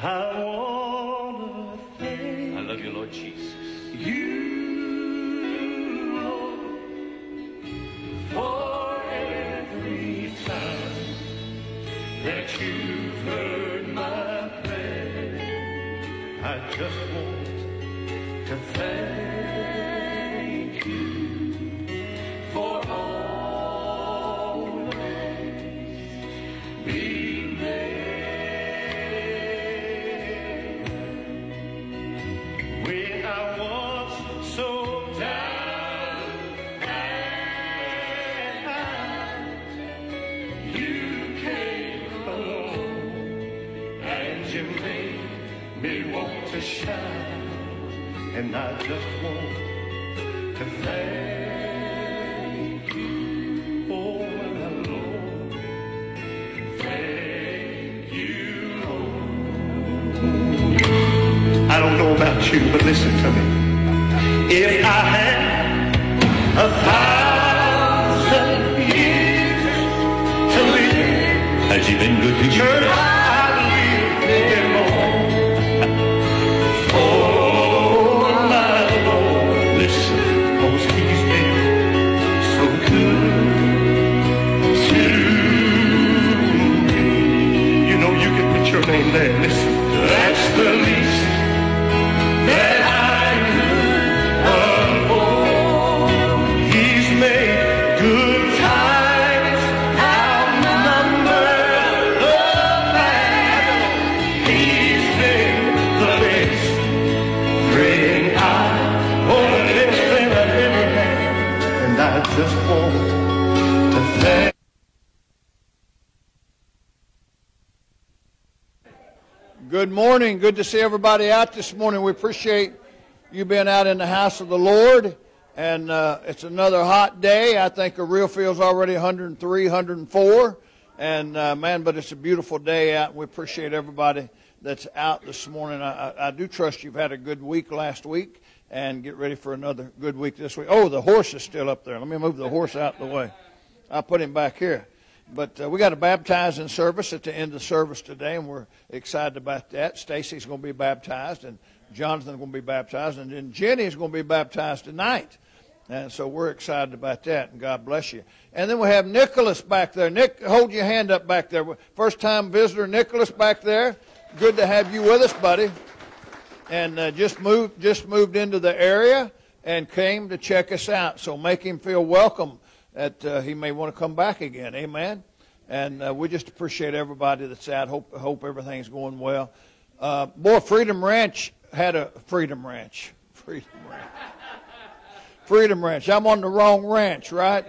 I want Good to see everybody out this morning. We appreciate you being out in the house of the Lord. And uh, it's another hot day. I think the real feels already 103, 104. And uh, man, but it's a beautiful day out. We appreciate everybody that's out this morning. I, I, I do trust you've had a good week last week and get ready for another good week this week. Oh, the horse is still up there. Let me move the horse out of the way. I'll put him back here. But uh, we got a baptizing service at the end of the service today, and we're excited about that. Stacy's going to be baptized, and Jonathan's going to be baptized, and then Jenny's going to be baptized tonight. And so we're excited about that, and God bless you. And then we have Nicholas back there. Nick, hold your hand up back there. First time visitor Nicholas back there. Good to have you with us, buddy. And uh, just moved just moved into the area and came to check us out. So make him feel welcome that uh, he may want to come back again. Amen. And uh, we just appreciate everybody that's out. Hope hope everything's going well. Uh, boy, Freedom Ranch had a Freedom Ranch. Freedom Ranch. Freedom Ranch. I'm on the wrong ranch, right?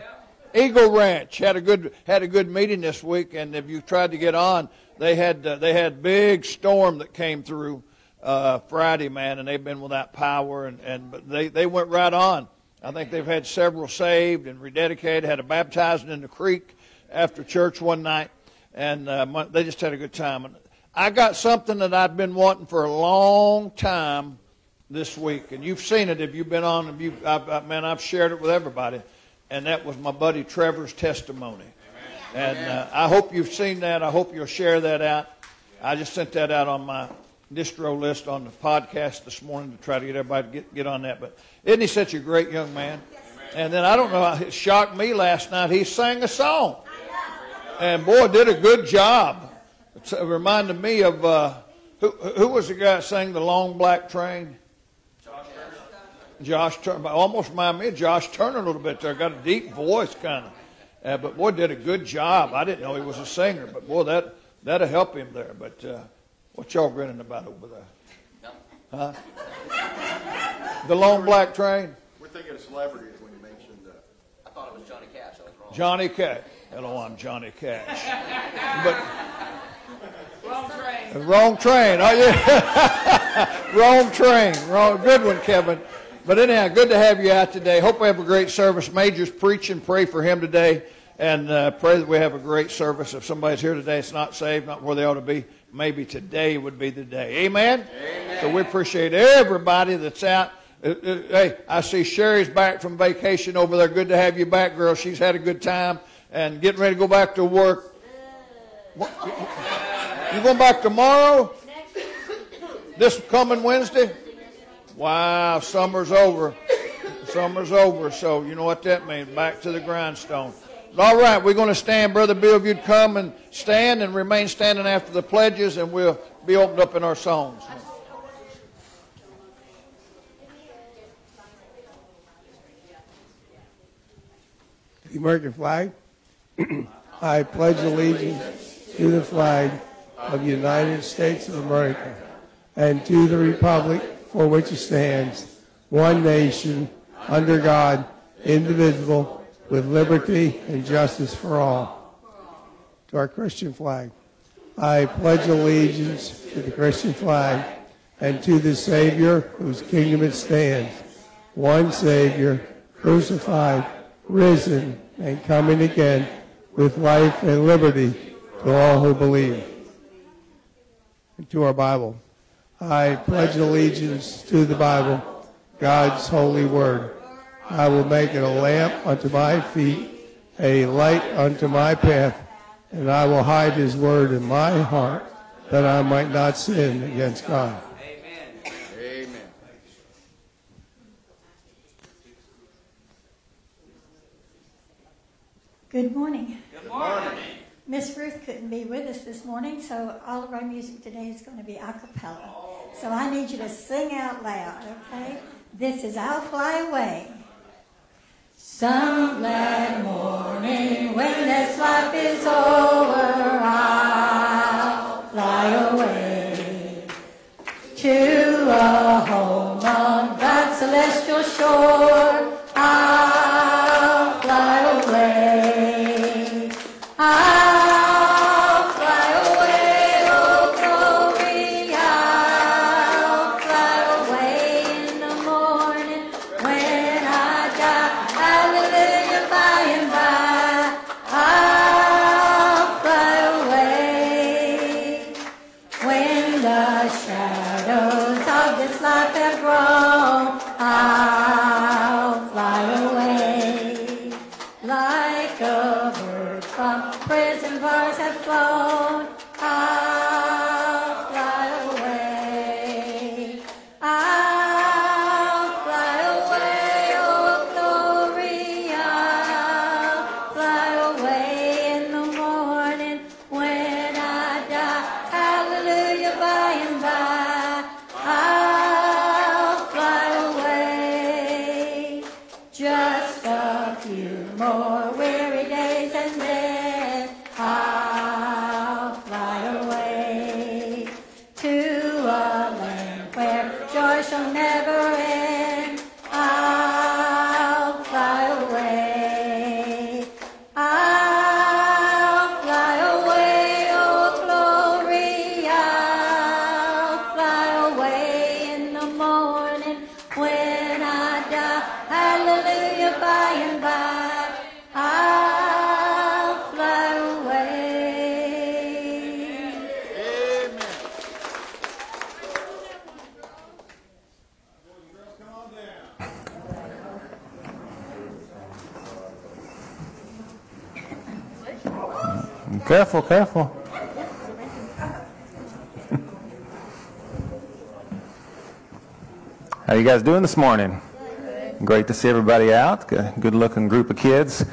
Eagle Ranch had a good had a good meeting this week, and if you tried to get on, they had uh, they had big storm that came through uh, Friday, man, and they've been without power, and and they they went right on. I think they've had several saved and rededicated. Had a baptizing in the creek after church one night, and uh, they just had a good time. And I got something that I've been wanting for a long time this week, and you've seen it if you've been on. If you, I've, I, man, I've shared it with everybody, and that was my buddy Trevor's testimony. And uh, I hope you've seen that. I hope you'll share that out. I just sent that out on my distro list on the podcast this morning to try to get everybody to get, get on that. But isn't he such a great young man? And then I don't know, it shocked me last night. He sang a song. And boy, did a good job. It reminded me of, uh, who, who was the guy that sang The Long Black Train? Josh Turner. Almost remind me of Josh Turner a little bit there. Got a deep voice kind of. Uh, but boy, did a good job. I didn't know he was a singer, but boy, that that'll help him there. But uh, what y'all grinning about over there? Huh? The long black train. We're thinking of celebrities when you mentioned uh, I thought it was Johnny Cash. I was wrong. Johnny Cash. Hello, I'm Johnny Cash. But Wrong train. wrong train. Oh yeah, wrong train. Wrong. Good one, Kevin. But anyhow, good to have you out today. Hope we have a great service. Major's preaching. Pray for him today, and uh, pray that we have a great service. If somebody's here today, it's not saved, not where they ought to be. Maybe today would be the day. Amen. Amen. So we appreciate everybody that's out. Uh, uh, hey, I see Sherry's back from vacation over there. Good to have you back, girl. She's had a good time and getting ready to go back to work. What? You going back tomorrow? This coming Wednesday? Wow, summer's over. Summer's over, so you know what that means. Back to the grindstone. All right, we're going to stand. Brother Bill, if you'd come and stand and remain standing after the pledges, and we'll be opened up in our songs. The American flag. I pledge allegiance to the flag of the United States of America and to the republic for which it stands, one nation, under God, indivisible, with liberty and justice for all. To our Christian flag. I pledge allegiance to the Christian flag and to the Savior whose kingdom it stands, one Savior, crucified, risen, and coming again with life and liberty to all who believe. And to our Bible. I pledge allegiance to the Bible, God's holy word. I will make it a lamp unto my feet, a light unto my path, and I will hide his word in my heart that I might not sin against God. Amen. Good morning. Good morning. Miss Ruth couldn't be with us this morning, so all of our music today is going to be a cappella. So I need you to sing out loud, okay? This is I'll Fly Away. Some glad morning when this life is over, I'll fly away to a home on God's celestial shore. I'll by and by. I'll fly away. Amen. Careful, careful. How you guys doing this morning? Great to see everybody out. Good looking group of kids.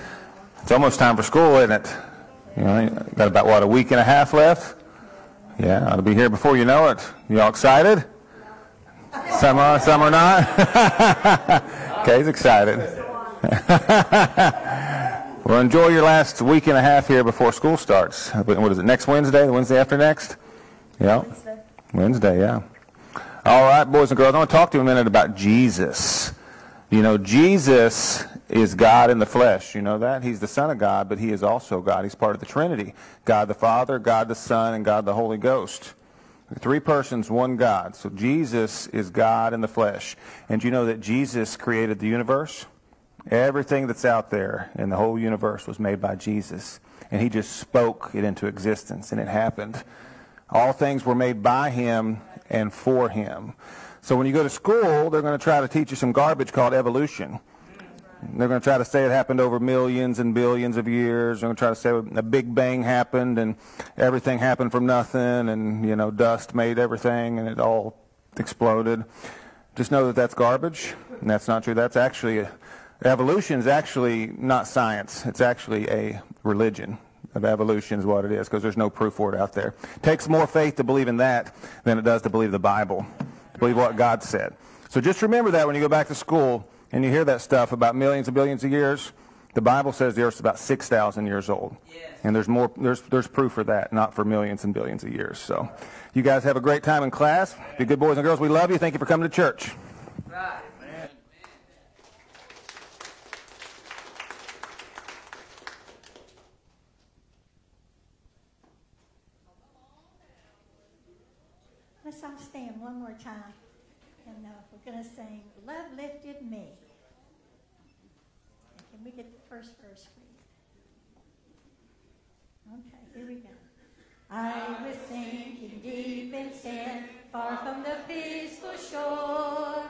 It's almost time for school, isn't it? You know, got about what a week and a half left. Yeah, I'll be here before you know it. You all excited? Some are, some are not. Kay's excited. well, enjoy your last week and a half here before school starts. What is it? Next Wednesday? The Wednesday after next? Yeah. Wednesday. Wednesday, yeah. All right, boys and girls, I want to talk to you a minute about Jesus. You know, Jesus is God in the flesh. You know that? He's the Son of God, but he is also God. He's part of the Trinity God the Father, God the Son, and God the Holy Ghost. Three persons, one God. So Jesus is God in the flesh. And you know that Jesus created the universe? Everything that's out there in the whole universe was made by Jesus. And he just spoke it into existence, and it happened. All things were made by him and for him. So when you go to school, they're going to try to teach you some garbage called evolution. They're going to try to say it happened over millions and billions of years. They're going to try to say a big bang happened and everything happened from nothing and, you know, dust made everything and it all exploded. Just know that that's garbage, and that's not true. That's actually evolution is actually not science. It's actually a religion of evolution is what it is because there's no proof for it out there. It takes more faith to believe in that than it does to believe the Bible, believe what God said. So just remember that when you go back to school and you hear that stuff about millions and billions of years. The Bible says the Earth's about 6,000 years old. Yes. And there's more, there's, there's proof for that, not for millions and billions of years. So you guys have a great time in class. Be good boys and girls. We love you. Thank you for coming to church. Right. Let's all stand one more time. And uh, we're going to sing Love Lifted Me. And can we get the first verse, please? Okay, here we go. I was sinking deep in sin, far from the peaceful shore.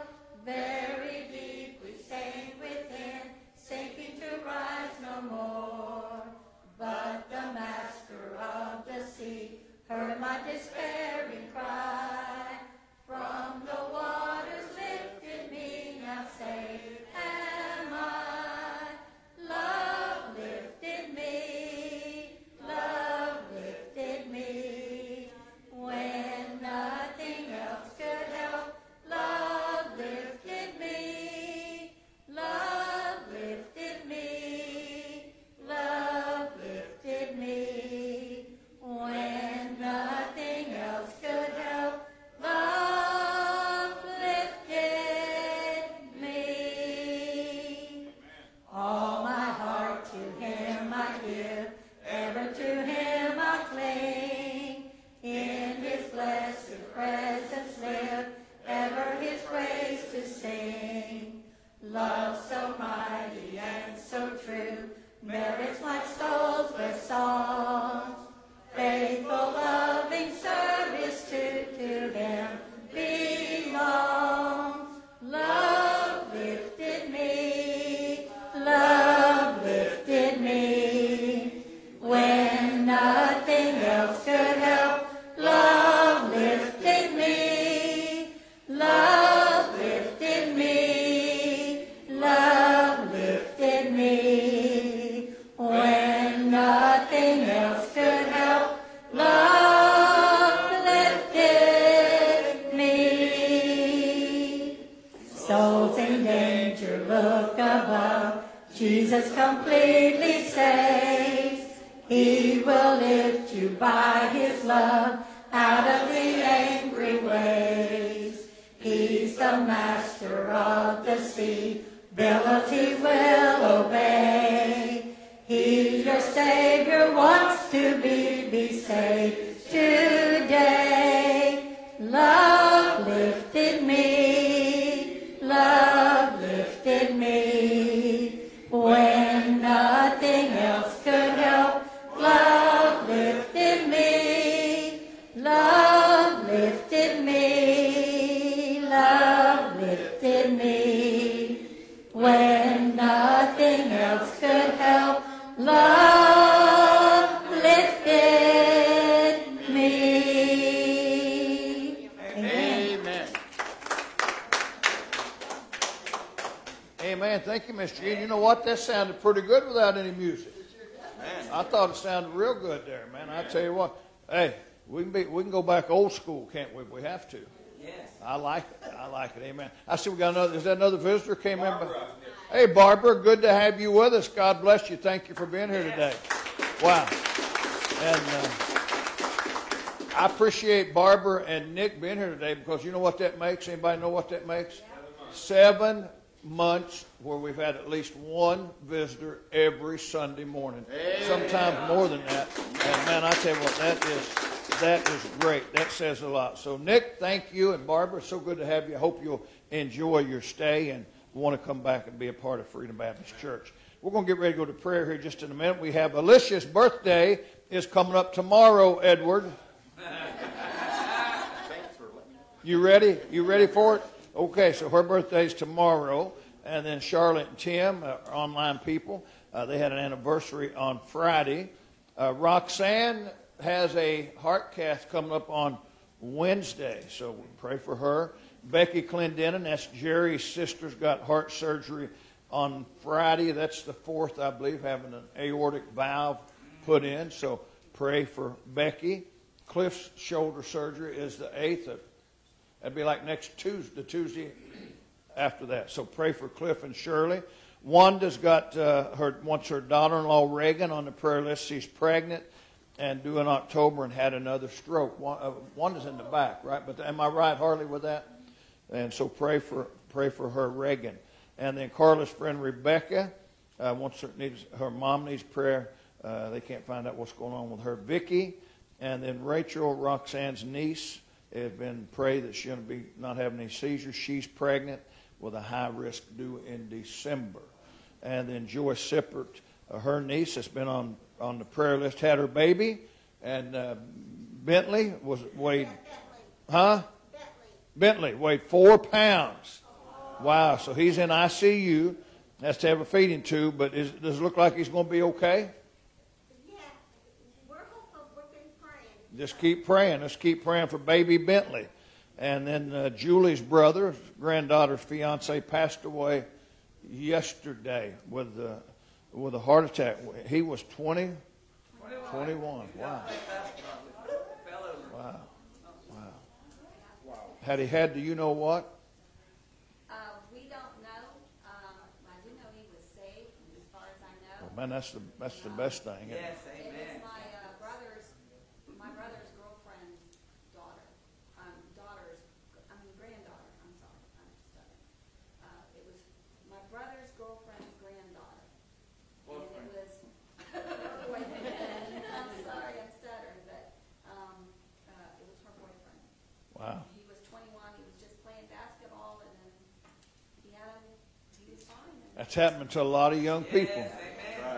Thank you, Mr. Gene. You know what? That sounded pretty good without any music. I thought it sounded real good there, man. I tell you what. Hey, we can be we can go back old school, can't we? We have to. Yes. I like it. I like it. Amen. I see we got another. Is that another visitor came in? Hey, Barbara. Good to have you with us. God bless you. Thank you for being here today. Wow. And uh, I appreciate Barbara and Nick being here today because you know what that makes. Anybody know what that makes? Seven months where we've had at least one visitor every Sunday morning. Sometimes more than that. And man, I tell you what, that is that is great. That says a lot. So Nick, thank you, and Barbara, so good to have you. I hope you'll enjoy your stay and want to come back and be a part of Freedom Baptist Church. We're going to get ready to go to prayer here just in a minute. We have Alicia's birthday is coming up tomorrow, Edward. You ready? You ready for it? Okay, so her birthday's tomorrow, and then Charlotte and Tim are online people. Uh, they had an anniversary on Friday. Uh, Roxanne has a heart cath coming up on Wednesday. So we pray for her. Becky Clendenin, that's Jerry's sister's got heart surgery on Friday. That's the fourth, I believe, having an aortic valve put in. So pray for Becky. Cliff's shoulder surgery is the eighth. Of, that'd be like next Tuesday, the Tuesday after that. So pray for Cliff and Shirley. Wanda's got uh, her wants her daughter-in-law Reagan on the prayer list. She's pregnant and due in October and had another stroke. Uh, Wanda's in the back, right? But am I right, Harley, with that? And so pray for pray for her Reagan. And then Carla's friend Rebecca uh, wants her needs her mom needs prayer. Uh, they can't find out what's going on with her. Vicky, and then Rachel, Roxanne's niece, has been prayed that she'll be not having any seizures. She's pregnant with a high risk due in December. And then Joyce Sippert, uh, her niece, has been on on the prayer list, had her baby, and uh, Bentley was weighed, huh? Bentley weighed four pounds. Wow. So he's in ICU. Has to have a feeding tube, but is, does it look like he's going to be okay? Just keep praying. Let's keep praying for baby Bentley. And then uh, Julie's brother, granddaughter's fiance, passed away yesterday with uh, with a heart attack. He was 20, 21. Wow. Wow. Wow. Had he had, do you know what? Uh, we don't know. Um, I do know he was saved, as far as I know. Oh, man, that's the that's the best thing. Yes, amen. was my uh, brother's, my brother's girlfriend's daughter, um, daughter's, I mean granddaughter. I'm sorry, I'm stuttering. Uh, it was my brother's girlfriend's granddaughter, and it was. Wait a minute. I'm sorry, I'm stuttering, but um, uh, it was her boyfriend. Wow. He was 21. He was just playing basketball, and then he had a, he was fine. And That's happening to a lot of young people.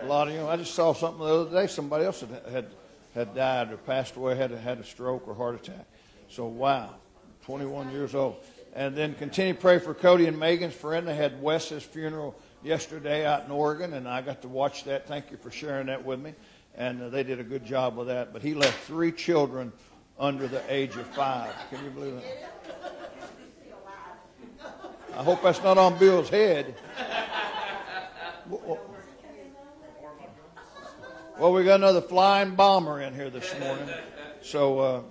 A lot of young. I just saw something the other day. Somebody else had had, had died or passed away, had had a stroke or heart attack. So wow, 21 years old. And then continue to pray for Cody and Megan's friend. They had Wes's funeral yesterday out in Oregon, and I got to watch that. Thank you for sharing that with me. And uh, they did a good job with that. But he left three children under the age of five. Can you believe that? I hope that's not on Bill's head. Well, we got another flying bomber in here this morning. So uh,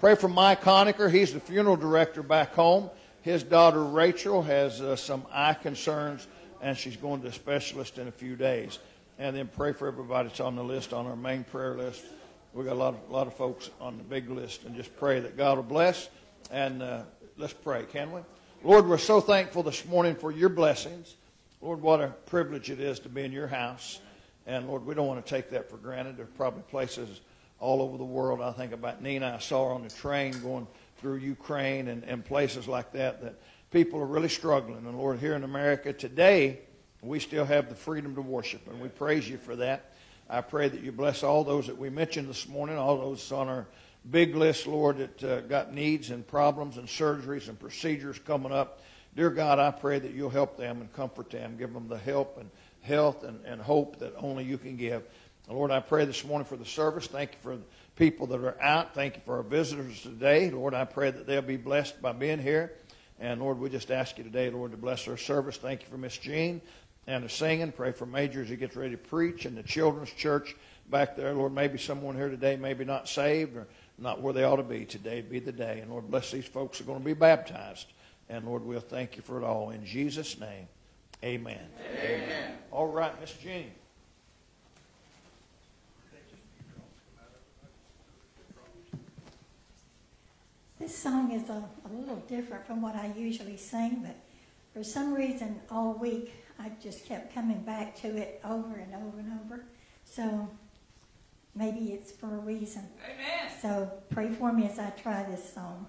pray for Mike Honecker. He's the funeral director back home. His daughter Rachel has uh, some eye concerns, and she's going to a specialist in a few days. And then pray for everybody that's on the list on our main prayer list. We got a lot of, a lot of folks on the big list, and just pray that God will bless. And uh, let's pray, can we? Lord, we're so thankful this morning for your blessings. Lord, what a privilege it is to be in your house. And Lord, we don't want to take that for granted. There are probably places all over the world. I think about Nina. I saw her on the train going through Ukraine and, and places like that that people are really struggling. And Lord, here in America today, we still have the freedom to worship, and we praise you for that. I pray that you bless all those that we mentioned this morning, all those on our big list, Lord, that uh, got needs and problems and surgeries and procedures coming up. Dear God, I pray that you'll help them and comfort them, give them the help and health and, and hope that only you can give. Lord, I pray this morning for the service. Thank you for the people that are out. Thank you for our visitors today. Lord, I pray that they'll be blessed by being here. And Lord, we just ask you today, Lord, to bless our service. Thank you for Miss Jean and the singing. Pray for Major as he gets ready to preach and the children's church back there. Lord, maybe someone here today, maybe not saved or not where they ought to be. Today be the day. And Lord, bless these folks who are going to be baptized. And Lord, we'll thank you for it all. In Jesus' name, amen. Amen. All right, Miss Jean. This song is a, a little different from what I usually sing, but for some reason all week I just kept coming back to it over and over and over. So maybe it's for a reason. Amen. So pray for me as I try this song.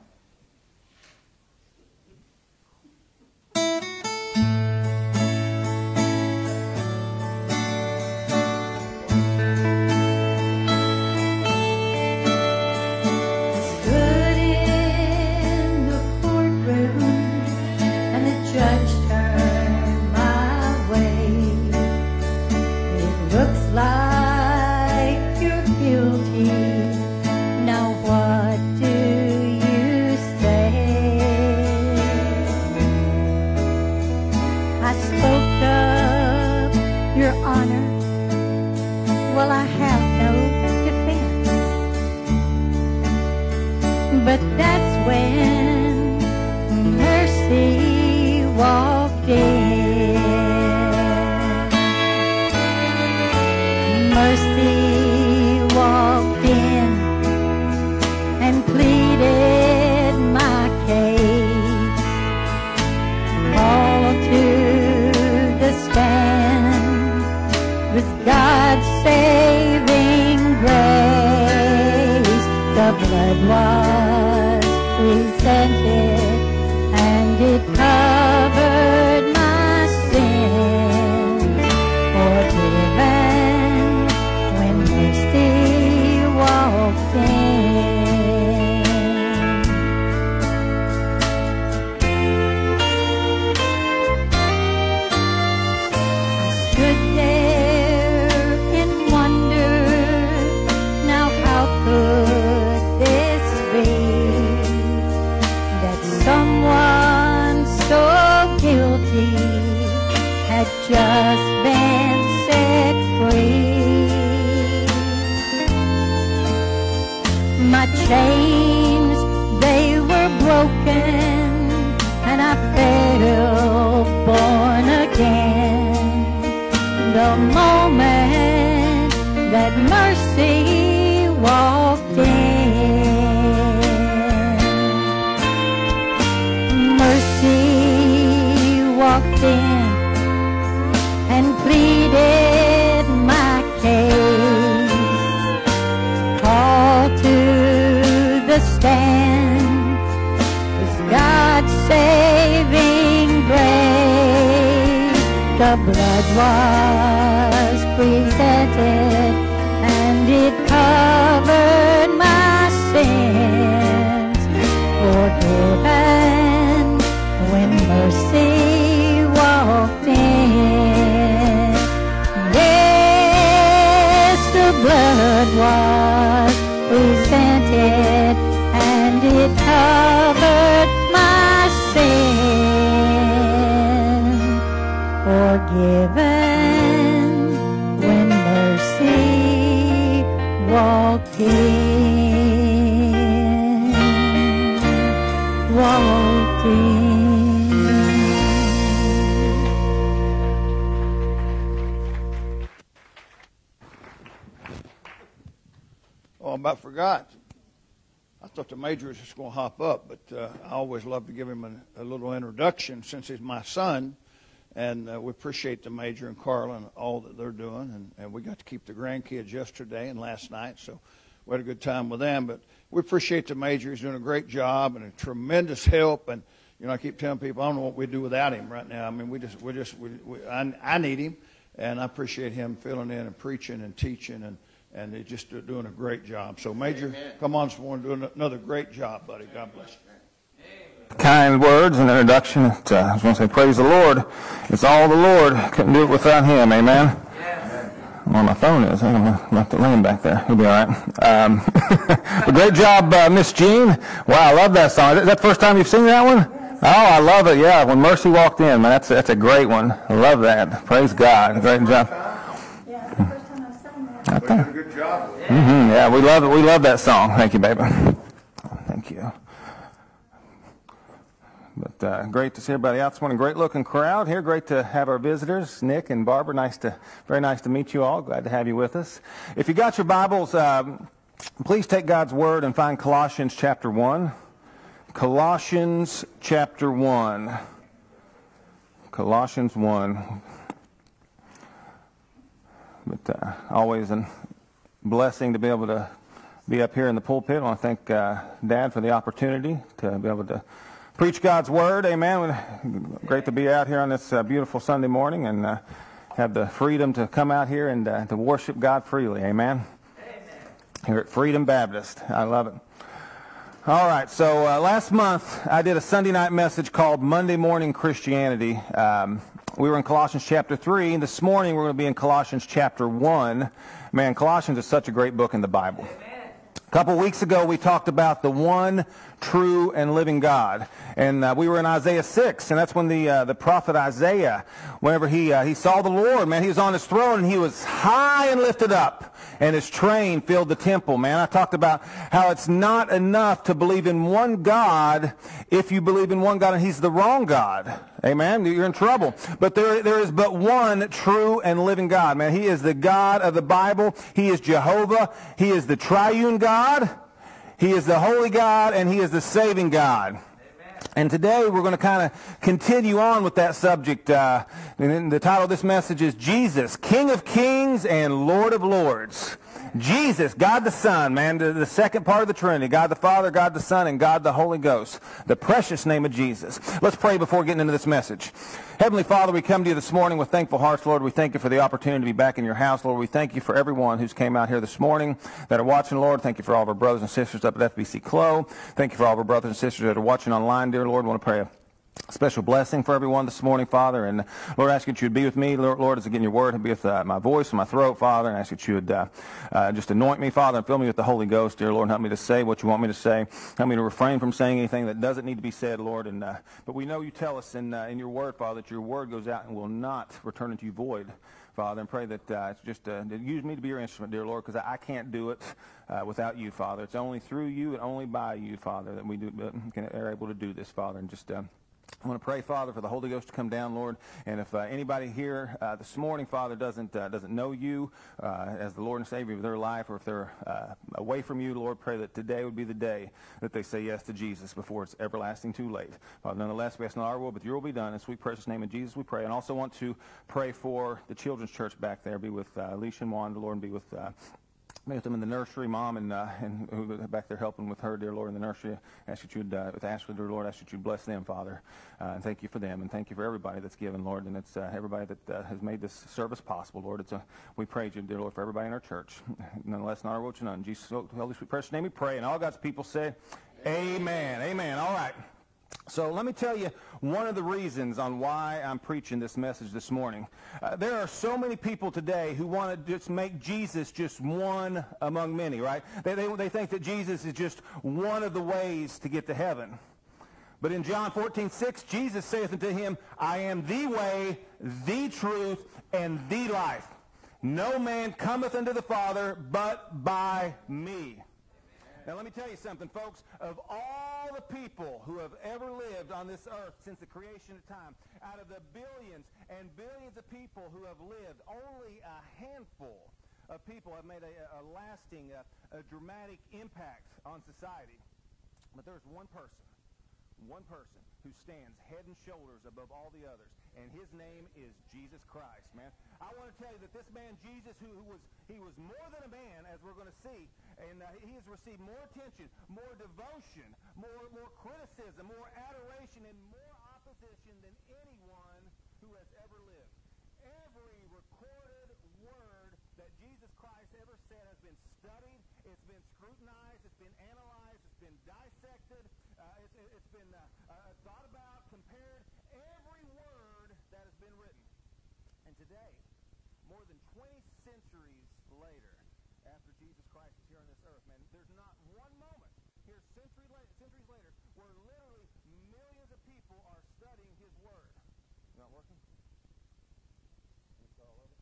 Thought the major was just going to hop up, but uh, I always love to give him a, a little introduction since he's my son. And uh, we appreciate the major and Carla and all that they're doing. And, and we got to keep the grandkids yesterday and last night, so we had a good time with them. But we appreciate the major. He's doing a great job and a tremendous help. And you know, I keep telling people I don't know what we'd do without him right now. I mean, we just we just we, we I, I need him, and I appreciate him filling in and preaching and teaching and and they're just doing a great job. So, Major, come on this morning, doing another great job, buddy. God bless you. kind words and introduction. It, uh, I was going to say, praise the Lord. It's all the Lord. Couldn't do it without Him. Amen. Where my phone is, I'm going to left it laying back there. He'll be all right. Um, but great job, uh, Miss Jean. Wow, I love that song. Is that the first time you've seen that one? Oh, I love it. Yeah, when Mercy walked in, man, that's that's a great one. I love that. Praise God. Great job. Yeah, the first time I've sung that. There. Good job. with it. hmm yeah, we love it. We love that song. Thank you, baby. Thank you. But uh, great to see everybody out this morning. Great looking crowd here. Great to have our visitors, Nick and Barbara. Nice to, very nice to meet you all. Glad to have you with us. If you got your Bibles, um, please take God's word and find Colossians chapter one. Colossians chapter one. Colossians one. But uh, always a blessing to be able to be up here in the pulpit. I want to thank uh, Dad for the opportunity to be able to preach God's Word. Amen. Great to be out here on this uh, beautiful Sunday morning and uh, have the freedom to come out here and uh, to worship God freely. Amen. Here at Freedom Baptist. I love it. All right, so uh, last month I did a Sunday night message called Monday Morning Christianity. Um, we were in Colossians chapter 3, and this morning we're going to be in Colossians chapter 1. Man, Colossians is such a great book in the Bible. A couple weeks ago, we talked about the one true and living God, and uh, we were in Isaiah six, and that's when the uh, the prophet Isaiah, whenever he uh, he saw the Lord, man, he was on his throne and he was high and lifted up, and his train filled the temple. Man, I talked about how it's not enough to believe in one God if you believe in one God and He's the wrong God. Amen. You're in trouble. But there, there is but one true and living God. Man, He is the God of the Bible. He is Jehovah. He is the triune God. He is the holy God, and He is the saving God. And today we're going to kind of continue on with that subject. Uh, and the title of this message is Jesus, King of Kings and Lord of Lords. Jesus, God the Son, man, the, the second part of the Trinity, God the Father, God the Son, and God the Holy Ghost. The precious name of Jesus. Let's pray before getting into this message. Heavenly Father, we come to you this morning with thankful hearts, Lord. We thank you for the opportunity to be back in your house, Lord. We thank you for everyone who's came out here this morning that are watching, Lord. Thank you for all of our brothers and sisters up at FBC Clo. Thank you for all of our brothers and sisters that are watching online, dear Lord. We want to pray special blessing for everyone this morning, Father. And Lord, I ask that you would be with me, Lord, Lord as I get in your word, and be with uh, my voice and my throat, Father. And I ask that you would uh, uh, just anoint me, Father, and fill me with the Holy Ghost, dear Lord. And help me to say what you want me to say. Help me to refrain from saying anything that doesn't need to be said, Lord. And uh, but we know you tell us in uh, in your word, Father, that your word goes out and will not return unto you void. Father, and pray that uh, it's just uh, use me to be your instrument, dear Lord, because I, I can't do it uh, without you, Father. It's only through you and only by you, Father, that we do, can, are able to do this, Father. And just uh, I want to pray, Father, for the Holy Ghost to come down, Lord. And if uh, anybody here uh, this morning, Father, doesn't uh, doesn't know you uh, as the Lord and Savior of their life, or if they're uh, away from you, Lord, pray that today would be the day that they say yes to Jesus before it's everlasting too late. Father, nonetheless, we ask not our will, but your will be done. In sweet precious name of Jesus, we pray. And also want to pray for the children's church back there. Be with uh, Alicia and Wanda, Lord, and be with with them in the nursery, mom, and uh, and who back there helping with her, dear Lord, in the nursery. Ask that you'd, uh, with Ashley, dear Lord, ask that you bless them, Father, uh, and thank you for them, and thank you for everybody that's given, Lord, and it's uh, everybody that uh, has made this service possible, Lord. It's a, we praise you, dear Lord, for everybody in our church. Nonetheless, not our will to none. Jesus, Holy Sweet, precious name, we pray, and all God's people say, Amen. Amen. Amen. All right. So let me tell you one of the reasons on why I'm preaching this message this morning. Uh, there are so many people today who want to just make Jesus just one among many, right? They, they, they think that Jesus is just one of the ways to get to heaven. But in John 14, 6, Jesus saith unto him, I am the way, the truth, and the life. No man cometh unto the Father but by me. Now, let me tell you something, folks. Of all the people who have ever lived on this earth since the creation of time, out of the billions and billions of people who have lived, only a handful of people have made a, a lasting, a, a dramatic impact on society. But there's one person, one person who stands head and shoulders above all the others and his name is Jesus Christ, man. I want to tell you that this man Jesus, who, who was he was more than a man, as we're going to see, and uh, he has received more attention, more devotion, more more criticism, more adoration, and more opposition than anyone who has ever lived. Every recorded word that Jesus Christ ever said has been studied, it's been scrutinized, it's been analyzed, it's been dissected, uh, it's, it's been uh, uh, thought about, compared. Every word that has been written. And today, more than 20 centuries later, after Jesus Christ is here on this earth, man, there's not one moment here century la- centuries later where literally millions of people are studying his word. Not working? It's all over.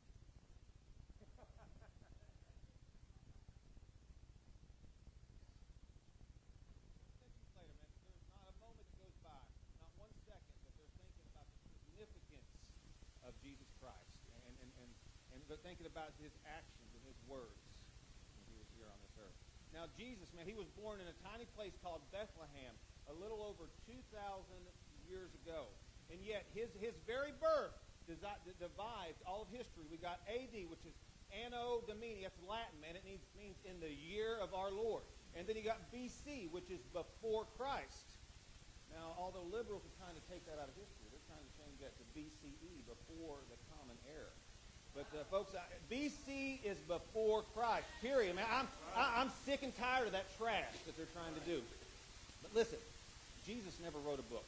of Jesus Christ and, but thinking about his actions and his words when he was here on this earth. Now, Jesus, man, he was born in a tiny place called Bethlehem a little over 2,000 years ago. And yet, his, his very birth divides all of history. We got AD, which is Anno Domini. That's Latin, man. It means, means in the year of our Lord. And then you got BC, which is before Christ. Now, although liberals are trying to take that out of history, they're trying to change that to BCE, before the common era. But uh, folks, I, BC is before Christ. Period. Man, I'm I, I'm sick and tired of that trash that they're trying to do. But listen, Jesus never wrote a book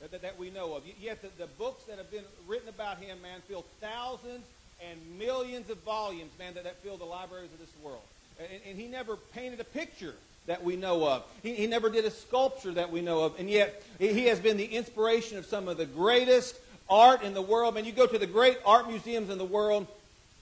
that, that, that we know of. Yet the, the books that have been written about him, man, fill thousands and millions of volumes, man, that, that fill the libraries of this world. And, and he never painted a picture that we know of. He, he, never did a sculpture that we know of. And yet, he has been the inspiration of some of the greatest art in the world. And you go to the great art museums in the world,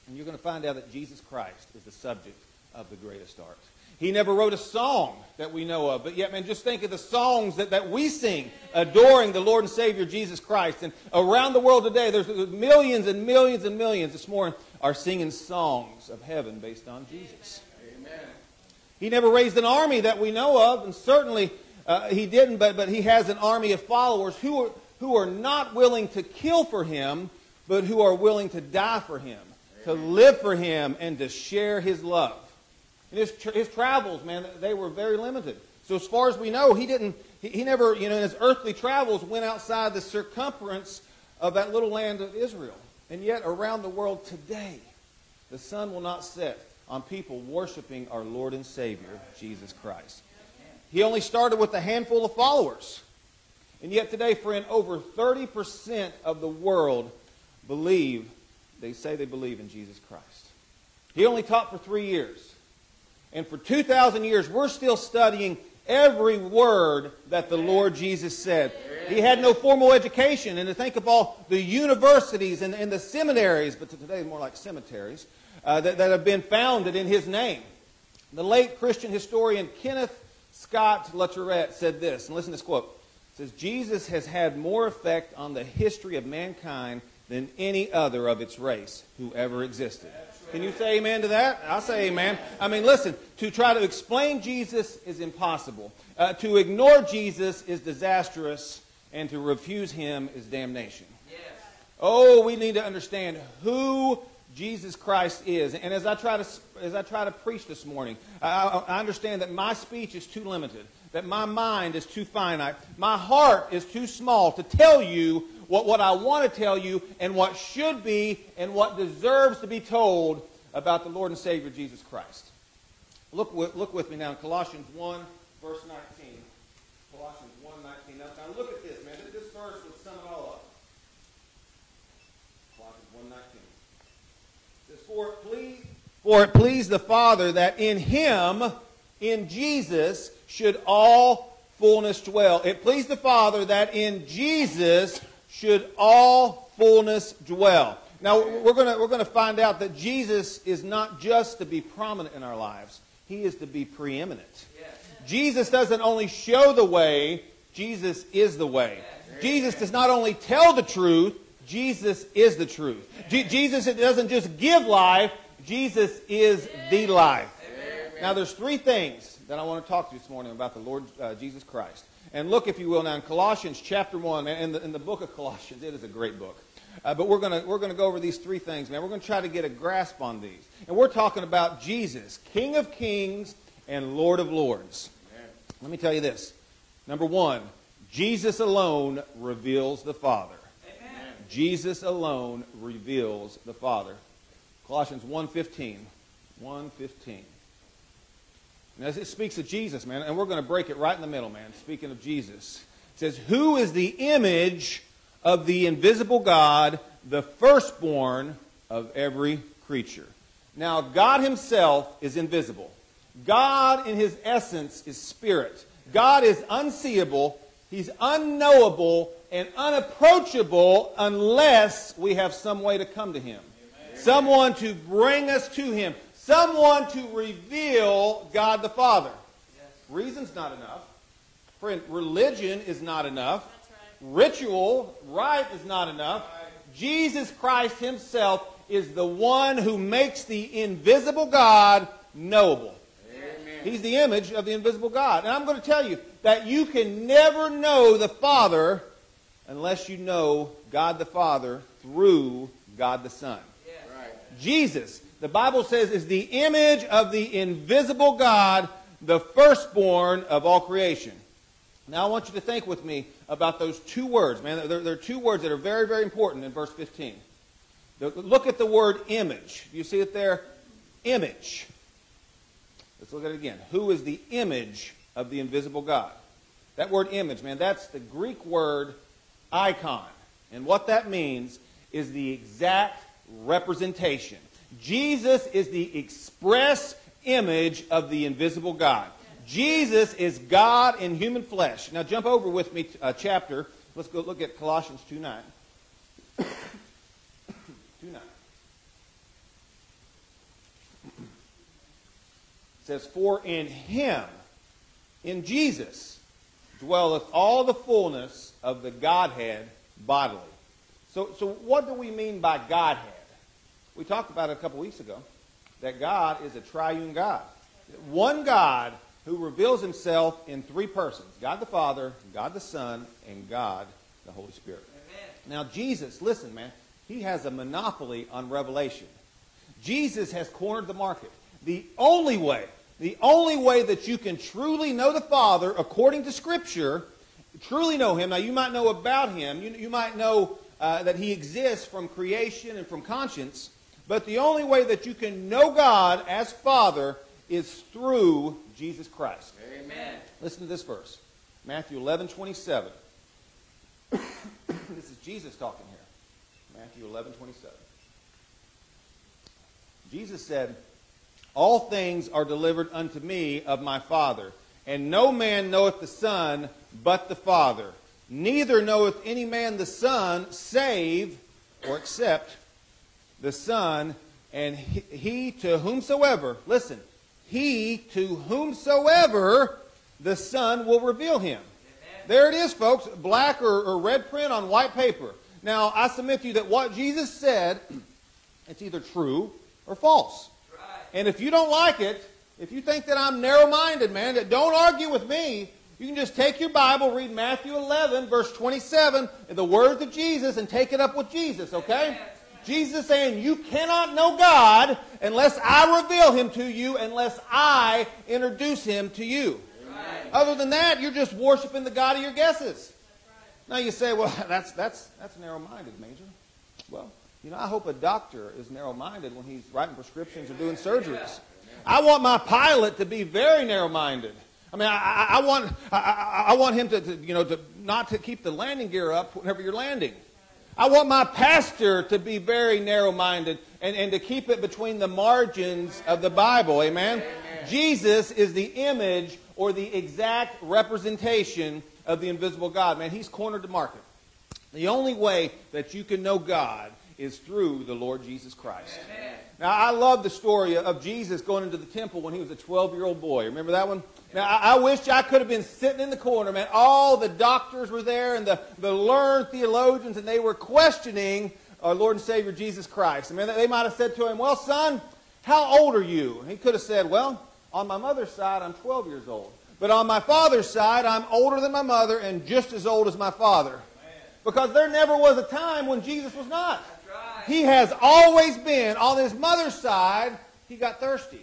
and you're going to find out that Jesus Christ is the subject of the greatest art. He never wrote a song that we know of. But yet, man, just think of the songs that, that we sing adoring the Lord and Savior Jesus Christ. And around the world today, there's millions and millions and millions this morning are singing songs of heaven based on Jesus. Amen. He never raised an army that we know of, and certainly uh, he didn't, but, but he has an army of followers who are, who are not willing to kill for him, but who are willing to die for him, to live for him, and to share his love. And his, tra- his travels, man, they were very limited. So as far as we know, he didn't, he, he never, you know, in his earthly travels went outside the circumference of that little land of Israel. And yet around the world today, the sun will not set on people worshiping our Lord and Savior, Jesus Christ. He only started with a handful of followers. And yet today, friend, over 30% of the world believe, they say they believe in Jesus Christ. He only taught for three years. And for 2,000 years, we're still studying every word that the Lord Jesus said. He had no formal education. And to think of all the universities and, and the seminaries, but today more like cemeteries, uh, that, that have been founded in his name. The late Christian historian Kenneth Scott Latourette said this, and listen to this quote says, Jesus has had more effect on the history of mankind than any other of its race who ever existed. Can you say amen to that? I'll say amen. I mean, listen, to try to explain Jesus is impossible. Uh, to ignore Jesus is disastrous, and to refuse him is damnation. Yes. Oh, we need to understand who Jesus Christ is. And as I try to, as I try to preach this morning, I, I understand that my speech is too limited that my mind is too finite. My heart is too small to tell you what, what I want to tell you and what should be and what deserves to be told about the Lord and Savior Jesus Christ. Look, look with me now in Colossians 1, verse 19. Colossians 1, 19. Now, now look at this, man. This verse would sum it all up. Colossians 1, 19. It says, For it please, for it pleased the Father that in him, in Jesus, should all fullness dwell. It pleased the Father that in Jesus should all fullness dwell. Now, we're going we're going to find out that Jesus is not just to be prominent in our lives, he is to be preeminent. Yes. Jesus doesn't only show the way, Jesus is the way. Jesus does not only tell the truth, Jesus is the truth. Jesus doesn't just give life, Jesus is the life. Now, there's three things that I want to talk to you this morning about the Lord uh, Jesus Christ. And look, if you will, now in Colossians chapter 1, man, in the, in the book of Colossians, it is a great book. Uh, but we're going to we're gonna go over these three things, man. We're going to try to get a grasp on these. And we're talking about Jesus, King of kings and Lord of lords. Amen. Let me tell you this. Number one, Jesus alone reveals the Father. Amen. Jesus alone reveals the Father. Colossians 1.15. 1.15. As it speaks of Jesus, man, and we're going to break it right in the middle, man, speaking of Jesus. It says, Who is the image of the invisible God, the firstborn of every creature? Now, God Himself is invisible. God, in His essence, is spirit. God is unseeable, He's unknowable, and unapproachable unless we have some way to come to Him. Amen. Someone to bring us to Him someone to reveal God the Father. Yes. Reason's not enough. Friend, religion is not enough. Right. Ritual, right, is not enough. Right. Jesus Christ himself is the one who makes the invisible God knowable. Amen. He's the image of the invisible God. And I'm going to tell you that you can never know the Father unless you know God the Father through God the Son. Yes. Right. Jesus the Bible says is the image of the invisible God, the firstborn of all creation. Now I want you to think with me about those two words, man. There, there are two words that are very, very important in verse 15. Look at the word image. You see it there? Image. Let's look at it again. Who is the image of the invisible God? That word image, man, that's the Greek word icon. And what that means is the exact representation. Jesus is the express image of the invisible God. Jesus is God in human flesh. Now jump over with me a uh, chapter. Let's go look at Colossians 2 9. 2 9. It says, For in him, in Jesus, dwelleth all the fullness of the Godhead bodily. So, so what do we mean by Godhead? We talked about it a couple weeks ago that God is a triune God. One God who reveals himself in three persons God the Father, God the Son, and God the Holy Spirit. Amen. Now, Jesus, listen, man, he has a monopoly on revelation. Jesus has cornered the market. The only way the only way that you can truly know the Father according to Scripture, truly know Him. Now, you might know about Him. You, you might know uh, that He exists from creation and from conscience. But the only way that you can know God as Father is through Jesus Christ. Amen. Listen to this verse Matthew 11 27. this is Jesus talking here. Matthew 11 27. Jesus said, All things are delivered unto me of my Father, and no man knoweth the Son but the Father. Neither knoweth any man the Son save or except the Son, and he, he to whomsoever, listen, he to whomsoever the Son will reveal him. There it is, folks. Black or, or, red print on white paper. Now, I submit to you that what Jesus said, it's either true or false. And if you don't like it, if you think that I'm narrow-minded, man, that don't argue with me. You can just take your Bible, read Matthew 11, verse 27, and the words of Jesus, and take it up with Jesus, okay? Jesus saying, You cannot know God unless I reveal him to you, unless I introduce him to you. Right. Other than that, you're just worshiping the God of your guesses. Right. Now you say, Well, that's, that's, that's narrow minded, Major. Well, you know, I hope a doctor is narrow minded when he's writing prescriptions or doing surgeries. I want my pilot to be very narrow minded. I mean, I, I, I want, I, I, want him to, to, you know, to not to keep the landing gear up whenever you're landing. I want my pastor to be very narrow minded and, and to keep it between the margins of the Bible. Amen? Amen? Jesus is the image or the exact representation of the invisible God. Man, he's cornered the market. The only way that you can know God is through the Lord Jesus Christ. Amen. Now, I love the story of Jesus going into the temple when he was a 12 year old boy. Remember that one? Now, I, I, wish I could have been sitting in the corner, man. All the doctors were there and the, the learned theologians, and they were questioning our Lord and Savior Jesus Christ. I mean, they might have said to him, Well, son, how old are you? He could have said, Well, on my mother's side, I'm 12 years old. But on my father's side, I'm older than my mother and just as old as my father. Because there never was a time when Jesus was not. He has always been. On his mother's side, he got thirsty.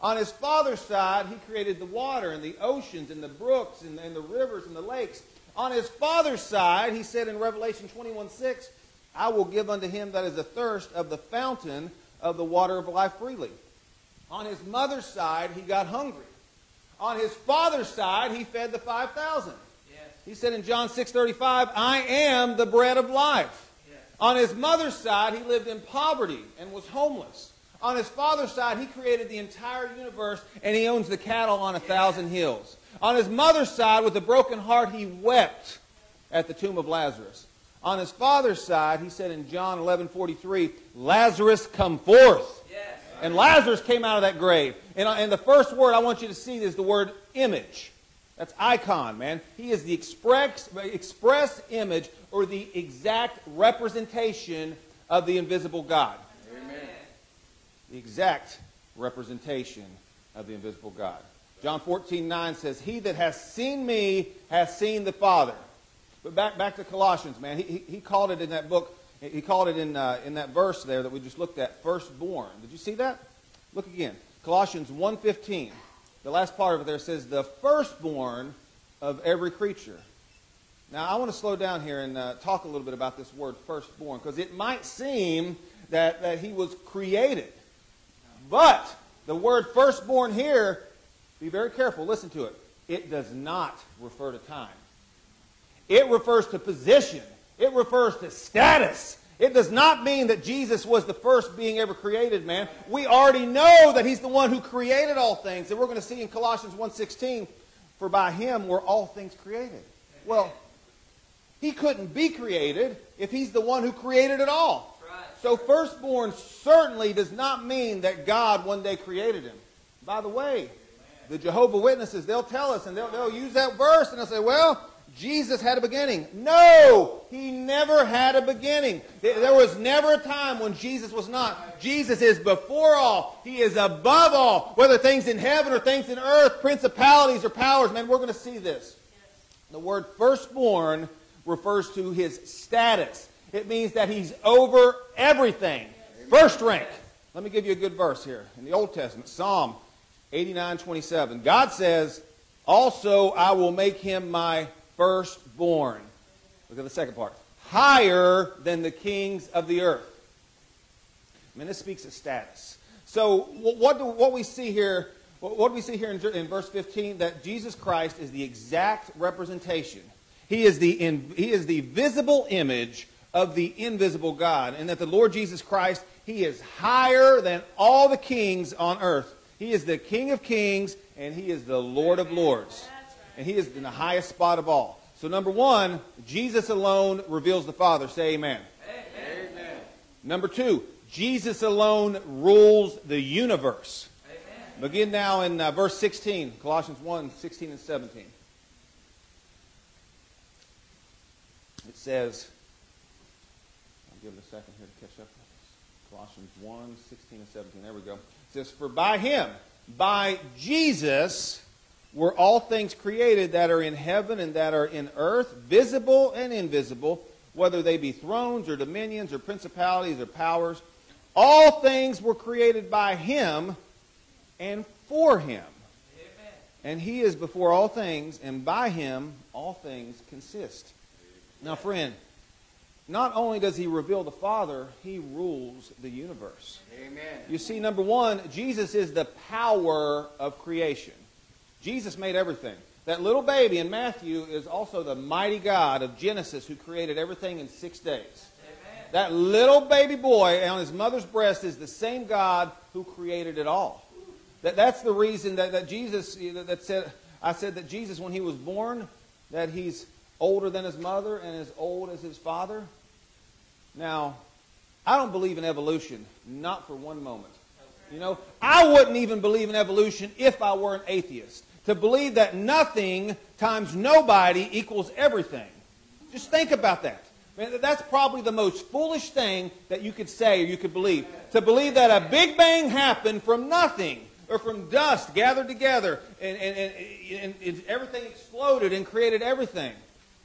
On his father's side, he created the water and the oceans and the brooks and, and the rivers and the lakes. On his father's side, he said in Revelation 21 6, I will give unto him that is athirst of the fountain of the water of life freely. On his mother's side, he got hungry. On his father's side, he fed the 5,000. Yes. He said in John 6:35, "I am the bread of life." On his mother's side, he lived in poverty and was homeless. On his father's side, he created the entire universe and he owns the cattle on a thousand hills. On his mother's side, with a broken heart, he wept at the tomb of Lazarus. On his father's side, he said in John 11 43, Lazarus, come forth. Yes. And Lazarus came out of that grave. And, and the first word I want you to see is the word image. That's icon, man. He is the express, express image or the exact representation of the invisible God. The exact representation of the invisible God. John 14, 9 says, He that has seen me has seen the Father. But back, back to Colossians, man. He, he, he called it in that book, he called it in, uh, in that verse there that we just looked at, firstborn. Did you see that? Look again. Colossians 1.15. The last part of it there says, the firstborn of every creature. Now, I want to slow down here and uh, talk a little bit about this word firstborn because it might seem that, that he was created. But the word firstborn here, be very careful, listen to it. It does not refer to time, it refers to position, it refers to status. It does not mean that Jesus was the first being ever created, man. We already know that he's the one who created all things. And we're going to see in Colossians 1.16, for by him were all things created. Well, he couldn't be created if he's the one who created it all. So firstborn certainly does not mean that God one day created him. By the way, the Jehovah Witnesses, they'll tell us and they'll, they'll use that verse and they'll say, well, Jesus had a beginning. No, he never had a beginning. There was never a time when Jesus was not. Jesus is before all. He is above all. Whether things in heaven or things in earth, principalities or powers, man, we're going to see this. The word firstborn refers to his status. It means that he's over everything. First rank. Let me give you a good verse here in the Old Testament, Psalm 89:27. God says, "Also I will make him my firstborn." Look at the second part. Higher than the kings of the earth. I mean, this speaks of status. So what do, what we see here, what do we see here in, in verse 15? That Jesus Christ is the exact representation. He is the, in, he is the visible image of the invisible God. And that the Lord Jesus Christ, he is higher than all the kings on earth. He is the King of kings and he is the Lord of lords. And he is in the highest spot of all. So number one, Jesus alone reveals the Father. Say amen. Amen. Number two, Jesus alone rules the universe. Amen. Begin now in uh, verse 16, Colossians 1 16 and 17. It says, give it a second here to catch up. Colossians 1 16 and 17. There we go. It says, For by him, by Jesus, were all things created that are in heaven and that are in earth, visible and invisible, whether they be thrones or dominions or principalities or powers. All things were created by him and for him. And he is before all things, and by him all things consist. Now, friend, not only does he reveal the Father, he rules the universe. Amen. You see, number one, Jesus is the power of creation. Jesus made everything. That little baby in Matthew is also the mighty God of Genesis who created everything in six days. Amen. That little baby boy on his mother's breast is the same God who created it all. That, that's the reason that, that Jesus, that said, I said that Jesus, when he was born, that he's older than his mother and as old as his father. Now, I don't believe in evolution, not for one moment. You know, I wouldn't even believe in evolution if I were an atheist. To believe that nothing times nobody equals everything. Just think about that. Man, that's probably the most foolish thing that you could say or you could believe. To believe that a big bang happened from nothing or from dust gathered together and, and, and, and everything exploded and created everything.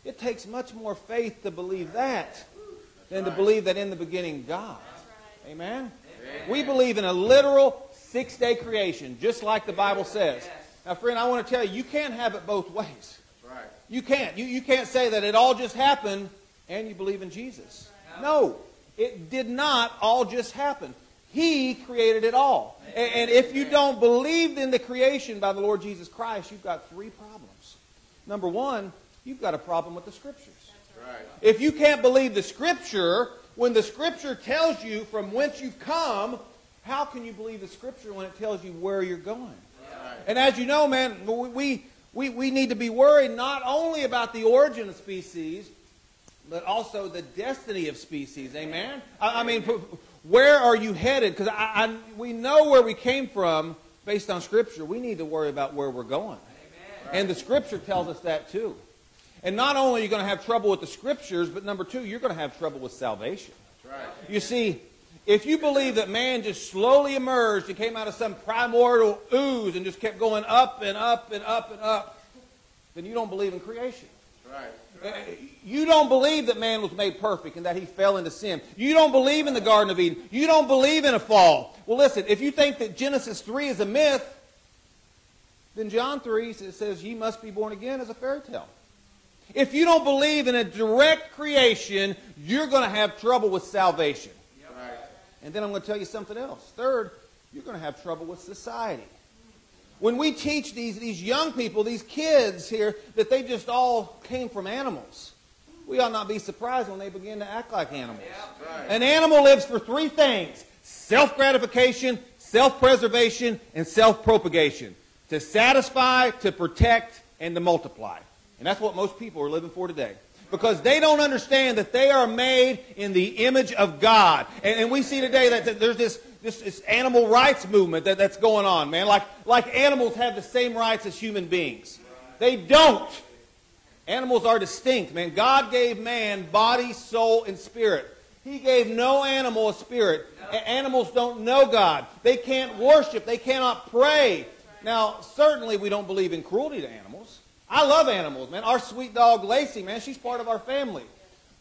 It takes much more faith to believe that than to believe that in the beginning God. Amen? We believe in a literal six day creation, just like the Bible says. Now, friend, I want to tell you, you can't have it both ways. Right. You can't. You, you can't say that it all just happened and you believe in Jesus. No, it did not all just happen. He created it all. And, and if you don't believe in the creation by the Lord Jesus Christ, you've got three problems. Number one, you've got a problem with the Scriptures. Right. If you can't believe the Scripture, when the Scripture tells you from whence you've come, how can you believe the Scripture when it tells you where you're going? Right. And as you know, man, we, we, we need to be worried not only about the origin of species, but also the destiny of species. Amen? I, I mean, where are you headed? Because I, I, we know where we came from based on Scripture. We need to worry about where we're going. Amen. And the Scripture tells us that too. And not only are you going to have trouble with the Scriptures, but number two, you're going to have trouble with salvation. That's right. You see, if you believe that man just slowly emerged and came out of some primordial ooze and just kept going up and up and up and up, then you don't believe in creation. That's right. Uh, You don't believe that man was made perfect and that he fell into sin. You don't believe in the Garden of Eden. You don't believe in a fall. Well, listen, if you think that Genesis 3 is a myth, then John 3 says ye must be born again as a fairy tale. If you don't believe in a direct creation, you're going to have trouble with salvation. Right. And then I'm going to tell you something else. Third, you're going to have trouble with society. When we teach these, these young people, these kids here, that they just all came from animals, we ought not be surprised when they begin to act like animals. Right. An animal lives for three things self gratification, self preservation, and self propagation to satisfy, to protect, and to multiply. And that's what most people are living for today. Because they don't understand that they are made in the image of God. And, and we see today that, that there's this, this, this animal rights movement that, that's going on, man. Like, like animals have the same rights as human beings. They don't. Animals are distinct, man. God gave man body, soul, and spirit. He gave no animal a spirit. A- Animals don't know God. They can't worship. They cannot pray. Now, certainly we don't believe in cruelty to animals. I love animals, man. Our sweet dog Lacey, man, she's part of our family.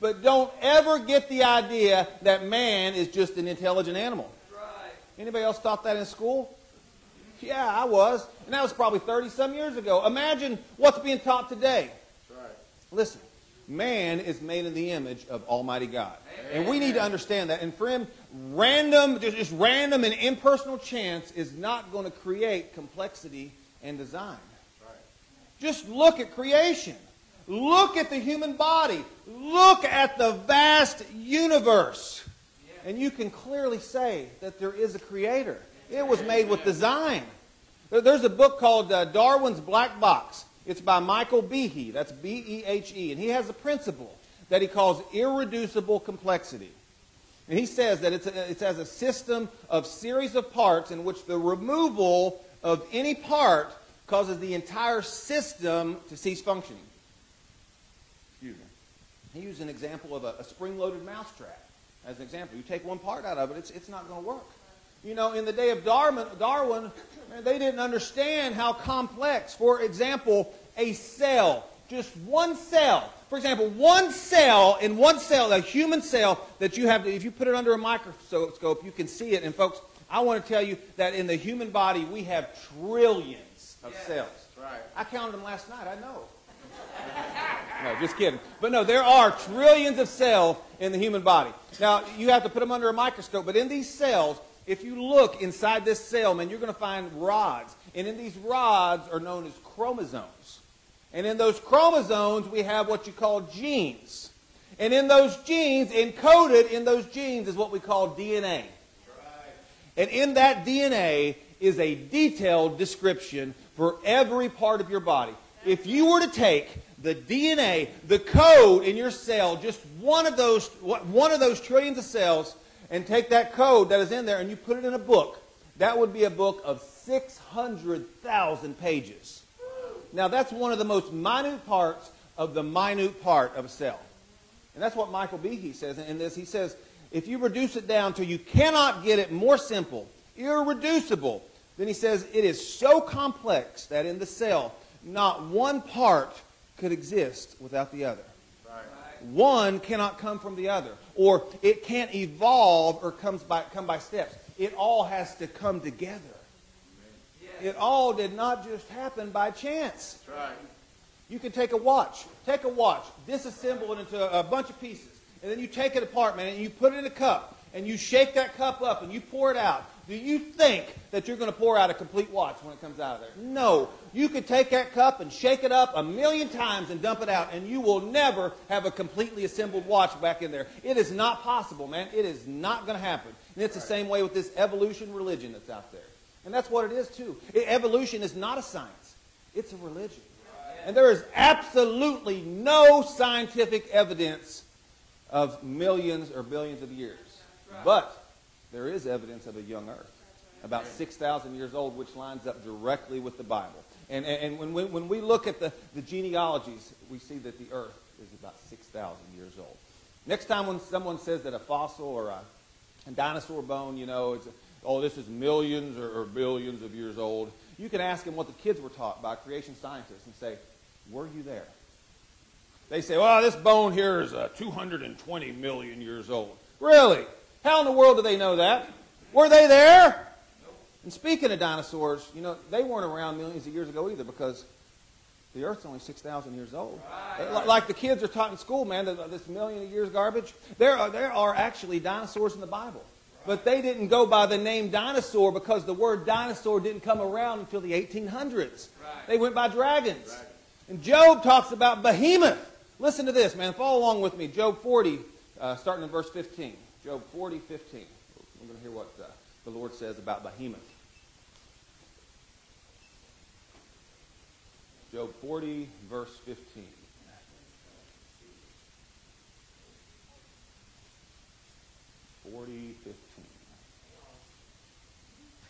But don't ever get the idea that man is just an intelligent animal. Right. Anybody else thought that in school? Yeah, I was. And that was probably 30 some years ago. Imagine what's being taught today. Right. Listen, man is made in the image of Almighty God. And we need to understand that. And friend, random, just random and impersonal chance is not going to create complexity and design. Just look at creation. Look at the human body. Look at the vast universe. And you can clearly say that there is a creator. It was made with design. There's a book called uh, Darwin's Black Box. It's by Michael Behe. That's B E H E. And he has a principle that he calls irreducible complexity. And he says that it's, a, it's as a system of series of parts in which the removal of any part causes the entire system to cease functioning. Excuse me. He used an example of a, a spring-loaded mousetrap as an example. You take one part out of it, it's, it's not going to work. You know, in the day of Darwin, Darwin, they didn't understand how complex, for example, a cell, just one cell. For example, one cell in one cell, a human cell that you have, if you put it under a microscope, you can see it. And folks, I want to tell you that in the human body, we have trillions of cells. Right. I counted them last night. I know. no, just kidding. But no, there are trillions of cells in the human body. Now, you have to put them under a microscope, but in these cells, if you look inside this cell, man, you're going to find rods. And in these rods are known as chromosomes. And in those chromosomes, we have what you call genes. And in those genes, encoded in those genes, is what we call DNA. Right. And in that DNA is a detailed description for every part of your body. If you were to take the DNA, the code in your cell, just one of those, one of those trillions of cells, and take that code that is in there and you put it in a book, that would be a book of 600,000 pages. Now, that's one of the most minute parts of the minute part of a cell. And that's what Michael Behe says in this. He says, if you reduce it down till you cannot get it more simple, irreducible, then he says it is so complex that in the cell, not one part could exist without the other. One cannot come from the other, or it can't evolve or comes by, come by steps. It all has to come together. It all did not just happen by chance. That's right. You can take a watch, take a watch, disassemble it into a bunch of pieces, and then you take it apart, man, and you put it in a cup, and you shake that cup up, and you pour it out. Do you think that you're going to pour out a complete watch when it comes out of there? No. You could take that cup and shake it up a million times and dump it out, and you will never have a completely assembled watch back in there. It is not possible, man. It is not going to happen. And it's the same way with this evolution religion that's out there. And that's what it is, too. Evolution is not a science, it's a religion. And there is absolutely no scientific evidence of millions or billions of years. But there is evidence of a young earth, about 6,000 years old, which lines up directly with the Bible. And, and, and when, we, when we look at the, the genealogies, we see that the earth is about 6,000 years old. Next time when someone says that a fossil or a, a dinosaur bone, you know, it's, oh, this is millions or, or billions of years old, you can ask them what the kids were taught by creation scientists and say, were you there? They say, well, this bone here is uh, 220 million years old. Really? How in the world do they know that? Were they there? And speaking of dinosaurs, you know, they weren't around millions of years ago either because the Earth's only 6,000 years old. Li- Like the kids are taught in school, man, this million of years garbage. There are, there are actually dinosaurs in the Bible. But they didn't go by the name dinosaur because the word dinosaur didn't come around until the 1800s. They went by dragons. And Job talks about behemoth. Listen to this, man. Follow along with me. Job 40, uh, starting in verse 15. Job 40, 15. We're going to hear what uh, the Lord says about behemoth. Job 40, verse 15. Forty fifteen.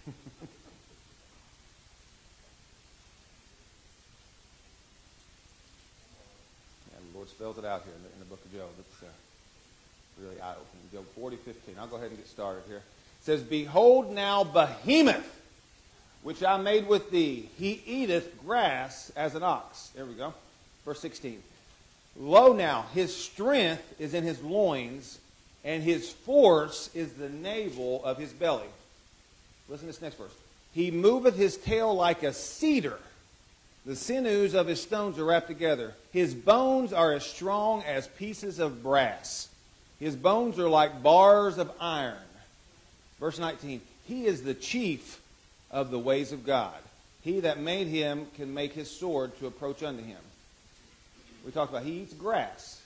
And the Lord spells it out here in the, in the book of Job. It's uh, really eye opening. Job 40, 15. I'll go ahead and get started here. It says, Behold now behemoth, which I made with thee. He eateth grass as an ox. There we go. Verse 16. Lo now, his strength is in his loins, and his force is the navel of his belly. Listen to this next verse. He moveth his tail like a cedar. The sinews of his stones are wrapped together. His bones are as strong as pieces of brass. His bones are like bars of iron. Verse 19 He is the chief of the ways of God. He that made him can make his sword to approach unto him. We talked about he eats grass,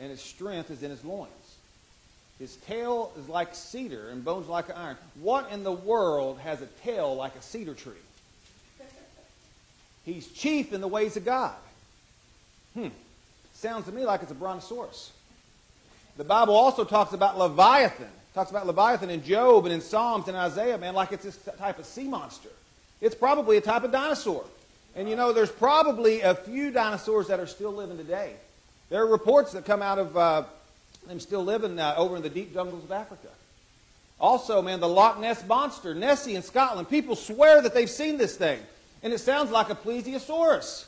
and his strength is in his loins. His tail is like cedar and bones like iron. What in the world has a tail like a cedar tree? He's chief in the ways of God. Hmm. Sounds to me like it's a brontosaurus. The Bible also talks about Leviathan. Talks about Leviathan in Job and in Psalms and Isaiah, man, like it's this type of sea monster. It's probably a type of dinosaur. And you know, there's probably a few dinosaurs that are still living today. There are reports that come out of uh, them still living uh, over in the deep jungles of Africa. Also, man, the Loch Ness Monster, Nessie in Scotland. People swear that they've seen this thing. And it sounds like a plesiosaurus.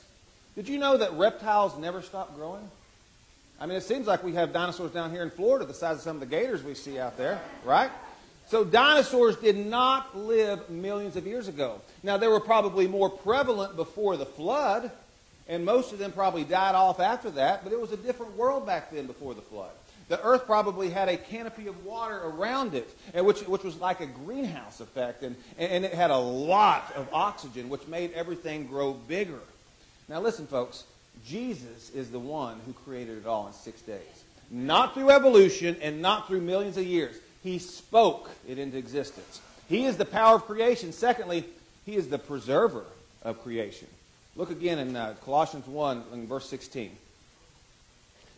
Did you know that reptiles never stop growing? I mean, it seems like we have dinosaurs down here in Florida the size of some of the gators we see out there, right? So dinosaurs did not live millions of years ago. Now, they were probably more prevalent before the flood, and most of them probably died off after that, but it was a different world back then before the flood. The earth probably had a canopy of water around it, and which, which was like a greenhouse effect, and, and it had a lot of oxygen, which made everything grow bigger. Now, listen, folks, Jesus is the one who created it all in six days. Not through evolution and not through millions of years. He spoke it into existence. He is the power of creation. Secondly, he is the preserver of creation. Look again in uh, Colossians 1 in verse 16. It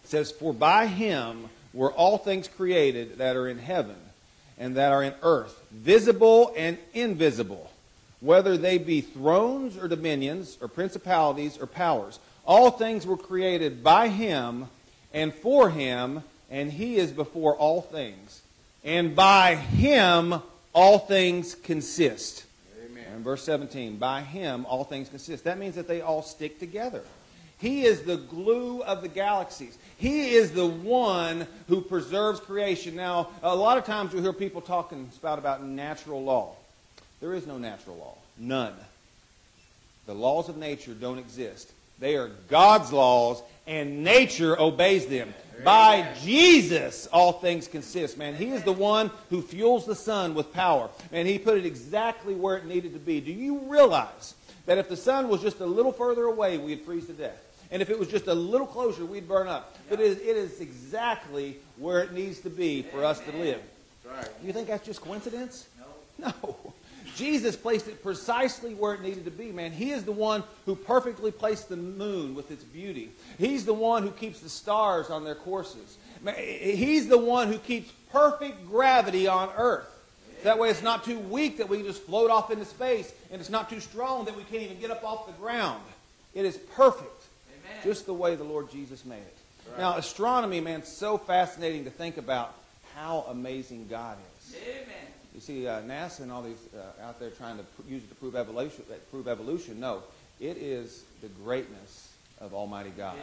says, For by him were all things created that are in heaven and that are in earth, visible and invisible, whether they be thrones or dominions or principalities or powers. All things were created by him and for him, and he is before all things. And by him all things consist. Amen. And verse 17, by him all things consist. That means that they all stick together. He is the glue of the galaxies. He is the one who preserves creation. Now, a lot of times we hear people talking about, about natural law. There is no natural law. None. The laws of nature don't exist. They are God's laws, and nature obeys them. By Jesus, all things consist. Man, He is the one who fuels the sun with power. And He put it exactly where it needed to be. Do you realize that if the sun was just a little further away, we'd freeze to death? And if it was just a little closer, we'd burn up. But it is, it is exactly where it needs to be for us to live. Right. You think that's just coincidence? No. No. Jesus placed it precisely where it needed to be, man. He is the one who perfectly placed the moon with its beauty. He's the one who keeps the stars on their courses. Man, He's the one who keeps perfect gravity on earth. That way it's not too weak that we can just float off into space, and it's not too strong that we can't even get up off the ground. It is perfect, just the way the Lord Jesus made it. Now, astronomy, man, so fascinating to think about how amazing God is. Amen. You see, uh, NASA and all these uh, out there trying to pr- use it to prove evolution. uh, Prove evolution. No, it is the greatness of Almighty God.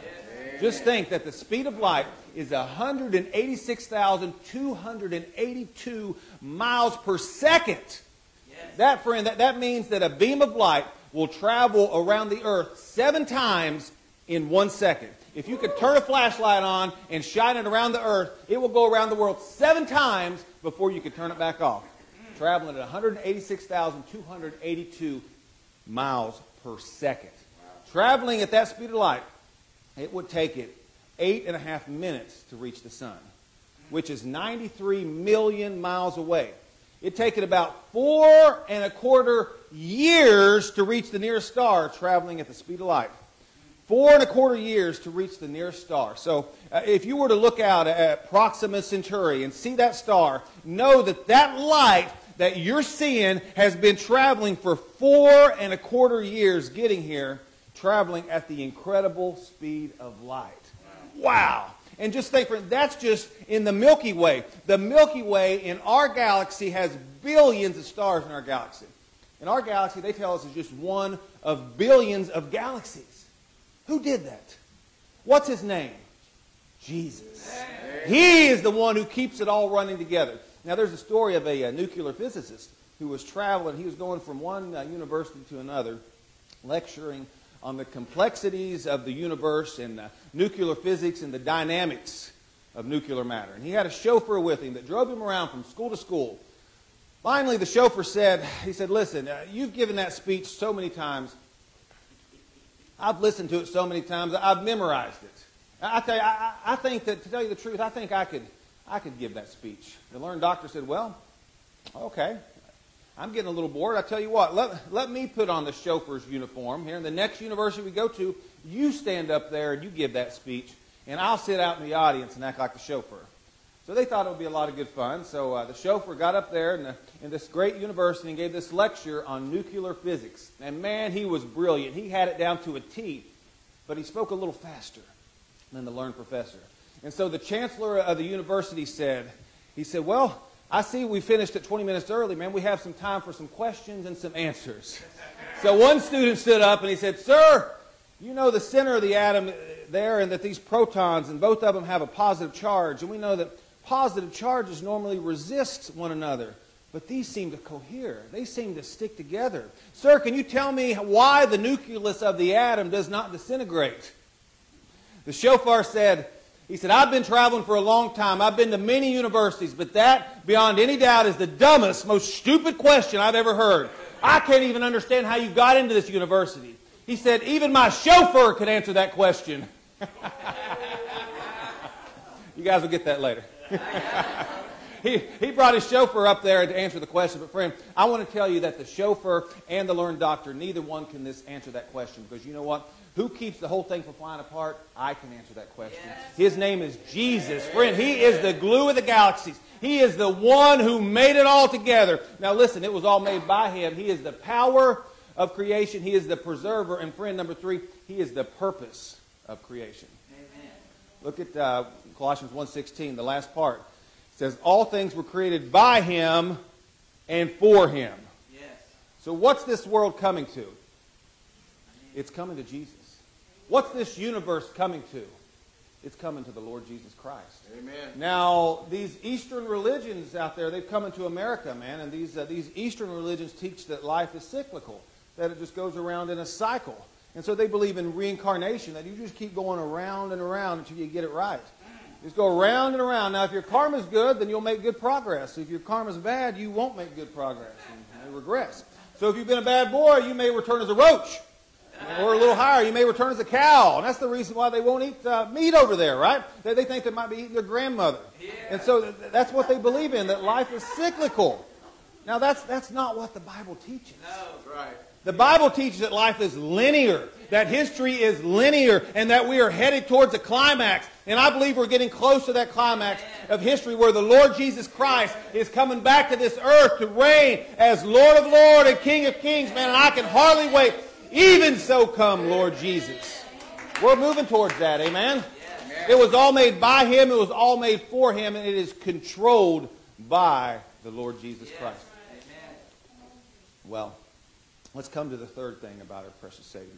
Just think that the speed of light is 186,282 miles per second. That, friend, that, that means that a beam of light will travel around the earth seven times in one second. If you could turn a flashlight on and shine it around the earth, it will go around the world seven times before you could turn it back off. Traveling at 186,282 miles per second. Traveling at that speed of light, it would take it eight and a half minutes to reach the sun, which is 93 million miles away. It'd take it about four and a quarter years to reach the nearest star traveling at the speed of light. Four and a quarter years to reach the nearest star. So, uh, if you were to look out at Proxima Centauri and see that star, know that that light that your sin has been traveling for four and a quarter years getting here, traveling at the incredible speed of light. Wow. And just think, that's just in the Milky Way. The Milky Way in our galaxy has billions of stars in our galaxy. In our galaxy, they tell us is just one of billions of galaxies. Who did that? What's his name? Jesus. He is the one who keeps it all running together. Now, there's a story of a, uh nuclear physicist who was traveling. He was going from one uh, university to another, lecturing on the complexities of the universe and uh, nuclear physics and the dynamics of nuclear matter. And he had a chauffeur with him that drove him around from school to school. Finally, the chauffeur said, he said, listen, uh, you've given that speech so many times. I've listened to it so many times. I've memorized it. I tell you, I, I think that, to tell you the truth, I think I could, I could give that speech. The learned doctor said, well, okay. I'm getting a little bored. I tell you what, let, let me put on the chauffeur's uniform here. In the next university we go to, you stand up there and you give that speech, and I'll sit out in the audience and act like the chauffeur. So they thought it would be a lot of good fun. So uh, the chauffeur got up there in, the, in this great university and gave this lecture on nuclear physics. And man, he was brilliant. He had it down to a T, but he spoke a little faster than the learned professor. And so the chancellor of the university said, he said, well, I see we finished at 20 minutes early, man. We have some time for some questions and some answers. So one student stood up and he said, Sir, you know the center of the atom there and that these protons and both of them have a positive charge. And we know that positive charges normally resist one another. But these seem to cohere. They seem to stick together. Sir, can you tell me why the nucleus of the atom does not disintegrate? The chauffeur said, he said, I've been traveling for a long time. I've been to many universities, but that, beyond any doubt, is the dumbest, most stupid question I've ever heard. I can't even understand how you got into this university. He said, even my chauffeur could answer that question. you guys will get that later. he, he brought his chauffeur up there to answer the question. But, friend, I want to tell you that the chauffeur and the learned doctor, neither one can this answer that question. Because you know what? Who keeps the whole thing from flying apart? I can answer that question. Yes. His name is Jesus. Friend, He is the glue of the galaxies. He is the one who made it all together. Now, listen, it was all made by Him. He is the power of creation. He is the preserver. And, friend, number three, He is the purpose of creation. Amen. Look at uh, Colossians 1.16, the last part. It says, All things were created by Him and for Him. Yes. So, what's this world coming to? It's coming to Jesus. What's this universe coming to? It's coming to the Lord Jesus Christ. Amen. Now, these Eastern religions out there, they've come into America, man, and these, uh, these Eastern religions teach that life is cyclical, that it just goes around in a cycle. And so they believe in reincarnation, that you just keep going around and around until you get it right. Just go around and around. Now, if your karma's good, then you'll make good progress. If your karma's bad, you won't make good progress and regress. So if you've been a bad boy, you may return as a roach. Or a little higher, you may return as a cow. And that's the reason why they won't eat uh, meat over there, right? They, they think they might be eating their grandmother. Yeah. And so th- that's what they believe in, that life is cyclical. Now, that's, that's not what the Bible teaches. No, right. The Bible teaches that life is linear, that history is linear, and that we are headed towards a climax. And I believe we're getting close to that climax of history where the Lord Jesus Christ is coming back to this earth to reign as Lord of Lords and King of Kings, man. And I can hardly wait even so come, Lord Jesus. We're moving towards that, amen? It was all made by Him, it was all made for Him, and it is controlled by the Lord Jesus Christ. Well, let's come to the third thing about our precious Savior,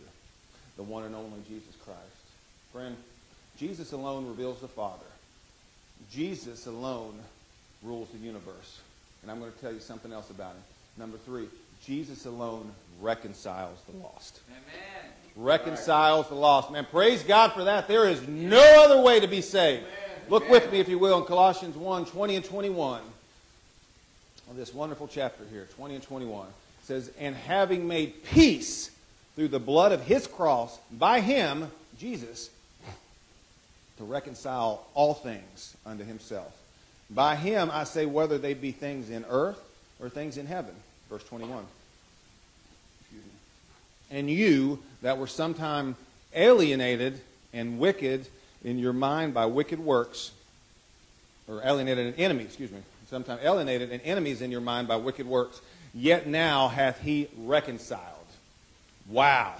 the one and only Jesus Christ. Friend, Jesus alone reveals the Father. Jesus alone rules the universe. And I'm going to tell you something else about him. Number three, Jesus alone reconciles the lost. Amen. Reconciles the lost. Man, praise God for that. There is no other way to be saved. Amen. Look with me, if you will, in Colossians 1 20 and 21. On This wonderful chapter here, 20 and 21. It says, And having made peace through the blood of his cross, by him, Jesus, to reconcile all things unto himself. By him, I say, whether they be things in earth or things in heaven. Verse 21. And you that were sometime alienated and wicked in your mind by wicked works, or alienated and enemy, excuse me, sometime alienated and enemies in your mind by wicked works, yet now hath he reconciled. Wow.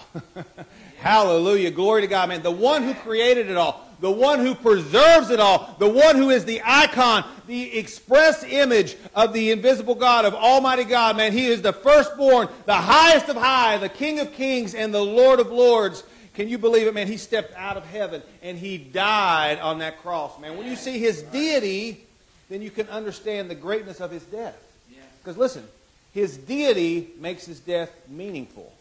Hallelujah. Glory to God, man. The one who created it all, the one who preserves it all, the one who is the icon, the express image of the invisible God, of Almighty God, man. He is the firstborn, the highest of high, the King of kings, and the Lord of lords. Can you believe it, man? He stepped out of heaven and he died on that cross, man. When you see his deity, then you can understand the greatness of his death. Because listen, His deity makes his death meaningful.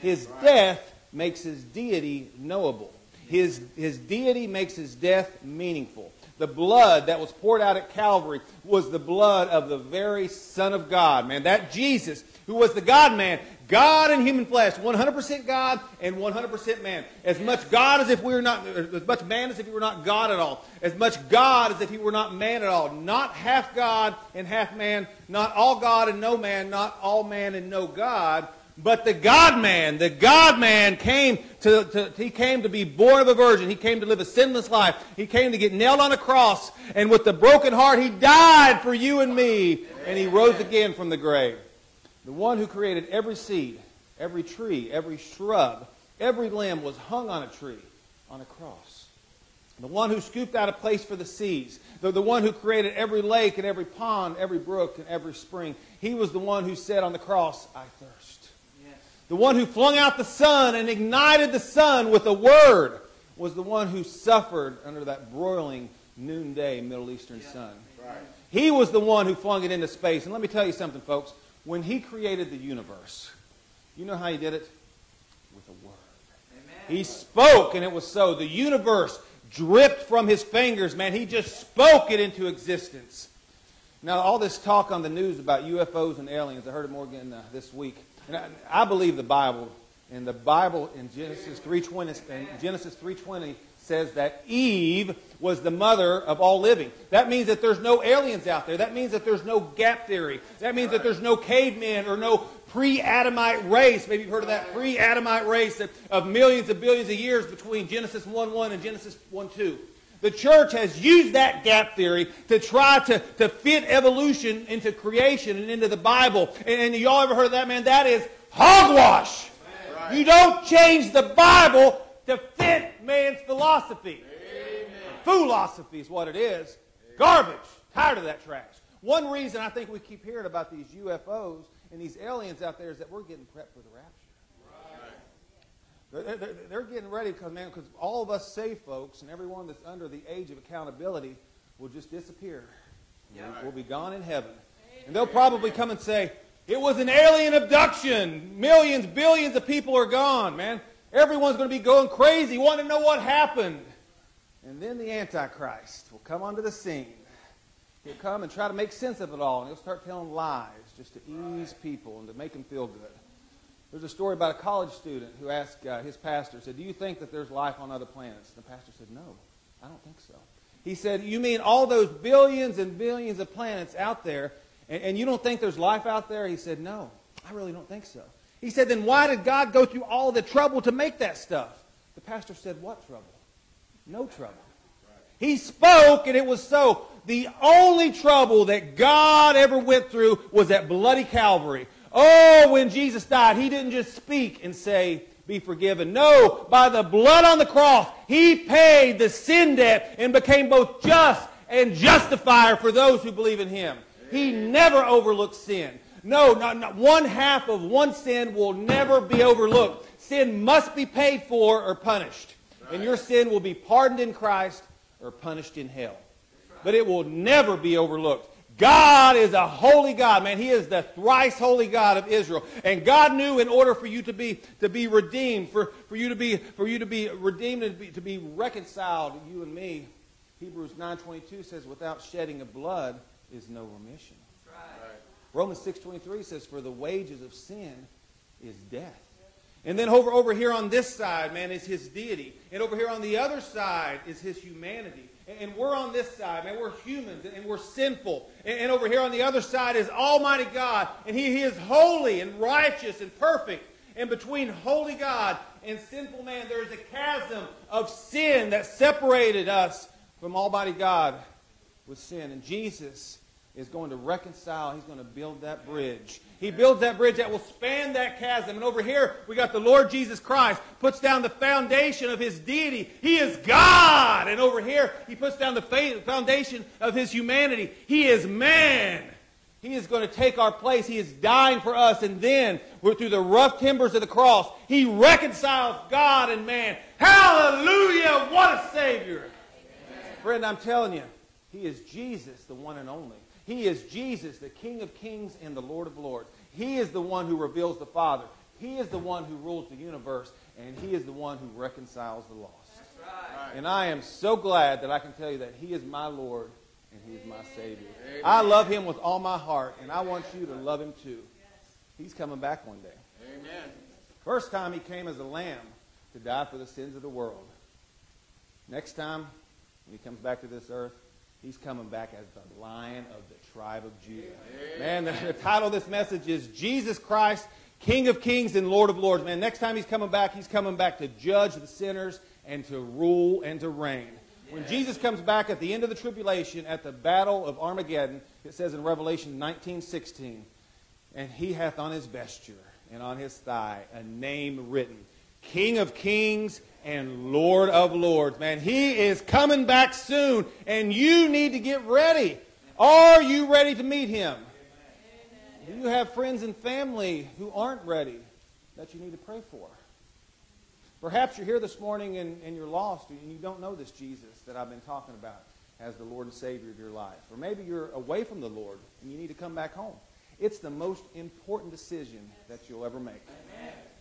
His death makes his deity knowable. His, his deity makes his death meaningful. The blood that was poured out at Calvary was the blood of the very Son of God, man. That Jesus, who was the God man, God in human flesh, 100% God and 100% man. As much God as if we were not, as much man as if he were not God at all. As much God as if he were not man at all. Not half God and half man. Not all God and no man. Not all man and no God. But the God man, the God man came to, to, he came to be born of a virgin. He came to live a sinless life. He came to get nailed on a cross. And with the broken heart, he died for you and me. And he rose again from the grave. The one who created every seed, every tree, every shrub, every limb was hung on a tree, on a cross. The one who scooped out a place for the seas, the, the one who created every lake and every pond, every brook and every spring, he was the one who said on the cross, I thirst. The one who flung out the sun and ignited the sun with a word was the one who suffered under that broiling noonday Middle Eastern sun. He was the one who flung it into space. And let me tell you something, folks. When he created the universe, you know how he did it? With a word. He spoke and it was so. The universe dripped from his fingers, man. He just spoke it into existence. Now, all this talk on the news about UFOs and aliens, I heard it more again uh, this week. And I, I believe the Bible. And the Bible in Genesis 3.20, in Genesis 3.20 says that Eve was the mother of all living. That means that there's no aliens out there. That means that there's no gap theory. That means that there's no cavemen or no pre-Adamite race. Maybe you've heard of that pre-Adamite race of, millions of billions of years between Genesis 1.1 and Genesis 1.2. The church has used that gap theory to try to, to fit evolution into creation and into the Bible. And, and y'all ever heard of that, man? That is hogwash. You don't change the Bible to fit man's philosophy. Philosophy is what it is. Garbage. Tired of that trash. One reason I think we keep hearing about these UFOs and these aliens out there is that we're getting prepped for the. They're, they're, they're getting ready because, man, because all of us safe folks and everyone that's under the age of accountability will just disappear. We'll, we'll be gone in heaven. And they'll probably come and say, it was an alien abduction. Millions, billions of people are gone, man. Everyone's going to be going crazy, wanting to know what happened. And then the Antichrist will come onto the scene. He'll come and try to make sense of it all, and he'll start telling lies just to ease people and to make them feel good. There's a story about a college student who asked uh, his pastor, said, Do you think that there's life on other planets? The pastor said, No, I don't think so. He said, You mean all those billions and billions of planets out there, and, and you don't think there's life out there? He said, No, I really don't think so. He said, Then why did God go through all the trouble to make that stuff? The pastor said, What trouble? No trouble. He spoke and it was so. The only trouble that God ever went through was at bloody Calvary. Oh, when Jesus died, he didn't just speak and say, be forgiven. No, by the blood on the cross, he paid the sin debt and became both just and justifier for those who believe in him. He never overlooked sin. No, not, not one half of one sin will never be overlooked. Sin must be paid for or punished. And your sin will be pardoned in Christ or punished in hell. But it will never be overlooked. God is a holy God, man. He is the thrice holy God of Israel. And God knew in order for you to be to be redeemed, for, for you to be for you to be redeemed and be, to be reconciled, you and me, Hebrews 9.22 says, without shedding of blood is no remission. Romans 6.23 says, for the wages of sin is death. And then over, over here on this side, man, is his deity. And over here on the other side is his humanity. And, and we're on this side, man. We're humans and, and we're sinful. And, and, over here on the other side is Almighty God. And he, he is holy and righteous and perfect. And between holy God and sinful man, there is a chasm of sin that separated us from Almighty God with sin. And Jesus is going to reconcile. He's going to build that bridge. He builds that bridge that will span that chasm. And over here, we got the Lord Jesus Christ, puts down the foundation of his deity. He is God. And over here, he puts down the foundation of his humanity. He is man. He is going to take our place. He is dying for us. And then, through the rough timbers of the cross, he reconciles God and man. Hallelujah! What a Savior. Friend, I'm telling you, he is Jesus, the one and only. He is Jesus, the King of kings and the Lord of lords. He is the one who reveals the Father. He is the one who rules the universe, and He is the one who reconciles the lost. And I am so glad that I can tell you that He is my Lord and He is my Savior. I love Him with all my heart, and I want you to love Him too. He's coming back one day. Amen. First time He came as a lamb to die for the sins of the world. Next time, when He comes back to this earth, He's coming back as the Lion of the tribe of Judah. Man, the, the title of this message is Jesus Christ, King of Kings and Lord of Lords. Man, next time He's coming back, He's coming back to judge the sinners and to rule and to reign. When Jesus comes back at the end of the tribulation, at the battle of Armageddon, it says in Revelation 19:16, and he hath on his vesture and on his thigh a name written, King of Kings and Lord of Lords. Man, he is coming back soon, and you need to get ready. Are you ready to meet him? Do you have friends and family who aren't ready that you need to pray for? Perhaps you're here this morning and, and you're lost and you don't know this Jesus that I've been talking about as the Lord and Savior of your life. Or maybe you're away from the Lord and you need to come back home. It's the most important decision that you'll ever make.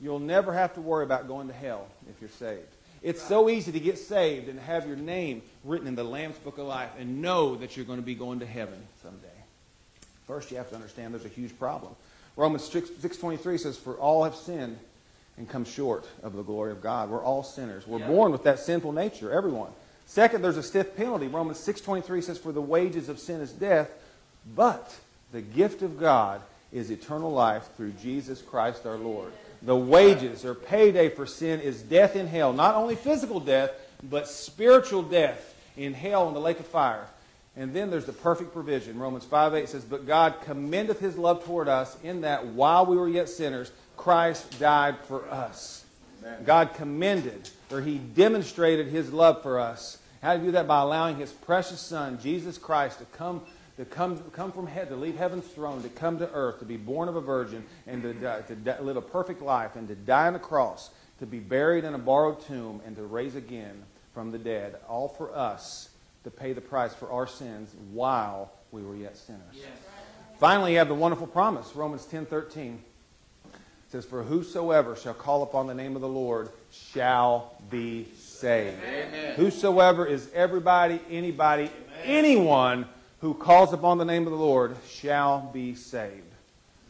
You'll never have to worry about going to hell if you're saved. It's so easy to get saved and have your name written in the Lamb's Book of Life and know that you're going to be going to heaven someday. First, you have to understand there's a huge problem. Romans 6, 6.23 says, For all have sinned and come short of the glory of God. We're all sinners. We're born with that sinful nature, everyone. Second, there's a stiff penalty. Romans 6.23 says, For the wages of sin is death, but the gift of God is eternal life through Jesus Christ our Lord. The wages or payday for sin is death in hell. Not only physical death, but spiritual death in hell in the lake of fire. And then there's the perfect provision. Romans 5 8 says, But God commendeth his love toward us in that while we were yet sinners, Christ died for us. God commended, or he demonstrated his love for us. How to do that? By allowing his precious son, Jesus Christ, to come to come, come from heaven, to leave heaven's throne, to come to earth, to be born of a virgin, and to, die, to die, live a perfect life, and to die on the cross, to be buried in a borrowed tomb, and to raise again from the dead, all for us to pay the price for our sins while we were yet sinners. Yes. Finally, you have the wonderful promise, Romans 10 13. It says, For whosoever shall call upon the name of the Lord shall be saved. Amen. Whosoever is everybody, anybody, anyone who calls upon the name of the Lord shall be saved.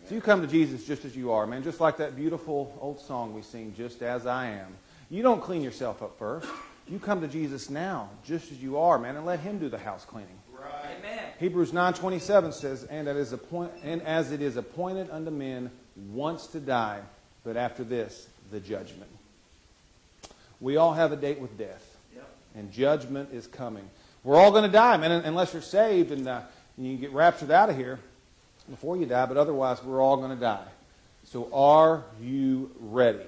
So you come to Jesus just as you are, man, just like that beautiful old song we sing, Just As I Am. You don't clean yourself up first. You come to Jesus now, just as you are, man, and let Him do the house cleaning. Right. Amen. Hebrews 9.27 says, and, that is appoint- and as it is appointed unto men once to die, but after this, the judgment. We all have a date with death, Yep. and judgment is coming. We're all going to die, man, unless you're saved and uh, you get raptured out of here before you die, but otherwise, we're all going to die. So, are you ready?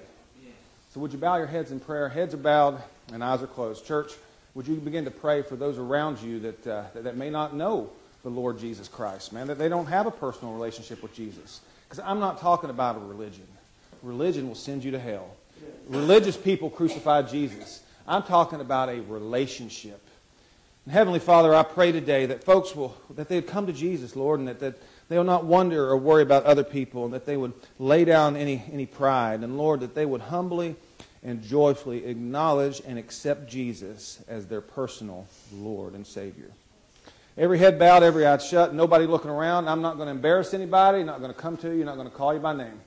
So, would you bow your heads in prayer? Heads are bowed and eyes are closed. Church, would you begin to pray for those around you that, uh, that, that may not know the Lord Jesus Christ, man, that they don't have a personal relationship with Jesus? Because I'm not talking about a religion. Religion will send you to hell. Religious people crucified Jesus. I'm talking about a relationship. And Heavenly Father, I pray today that folks will, that they'd come to Jesus, Lord, and that, that they will not wonder or worry about other people, and that they would lay down any, any pride. And Lord, that they would humbly and joyfully acknowledge and accept Jesus as their personal Lord and Savior. Every head bowed, every eye shut, nobody looking around. I'm not going to embarrass anybody, not going to come to you, not going to call you by name.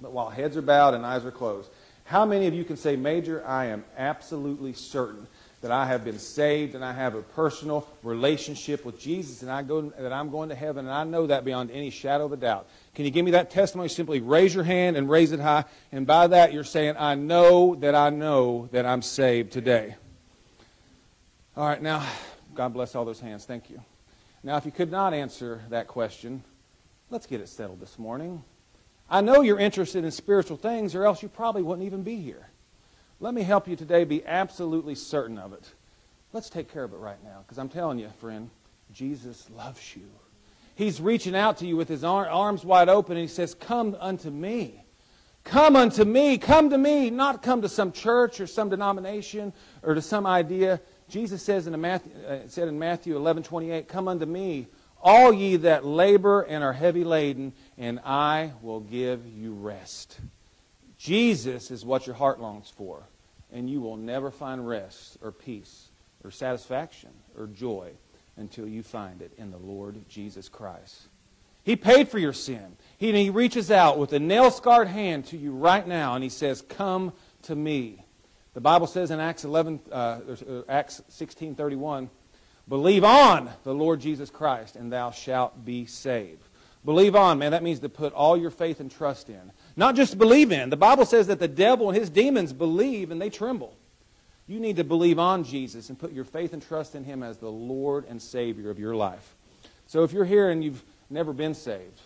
But while heads are bowed and eyes are closed, how many of you can say, Major, I am absolutely certain that I have been saved and I have a personal relationship with Jesus and I go, that I'm going to heaven and I know that beyond any shadow of a doubt. Can you give me that testimony? Simply raise your hand and raise it high. And by that, you're saying, I know that I know that I'm saved today. All right, now, God bless all those hands. Thank you. Now, if you could not answer that question, let's get it settled this morning. I know you're interested in spiritual things, or else you probably wouldn't even be here. Let me help you today be absolutely certain of it. Let's take care of it right now, because I'm telling you, friend, Jesus loves you. He's reaching out to you with his ar- arms wide open, and he says, Come unto me. Come unto me. Come to me. Not come to some church or some denomination or to some idea. Jesus says in Matthew, uh, said in Matthew 11 28, Come unto me, all ye that labor and are heavy laden, and I will give you rest. Jesus is what your heart longs for, and you will never find rest or peace or satisfaction or joy until you find it in the Lord Jesus Christ. He paid for your sin. He, he reaches out with a nail scarred hand to you right now, and he says, Come to me. The Bible says in Acts 11, uh, Acts 16:31, "Believe on the Lord Jesus Christ, and thou shalt be saved." Believe on, man. That means to put all your faith and trust in. Not just believe in. The Bible says that the devil and his demons believe and they tremble. You need to believe on Jesus and put your faith and trust in him as the Lord and Savior of your life. So if you're here and you've never been saved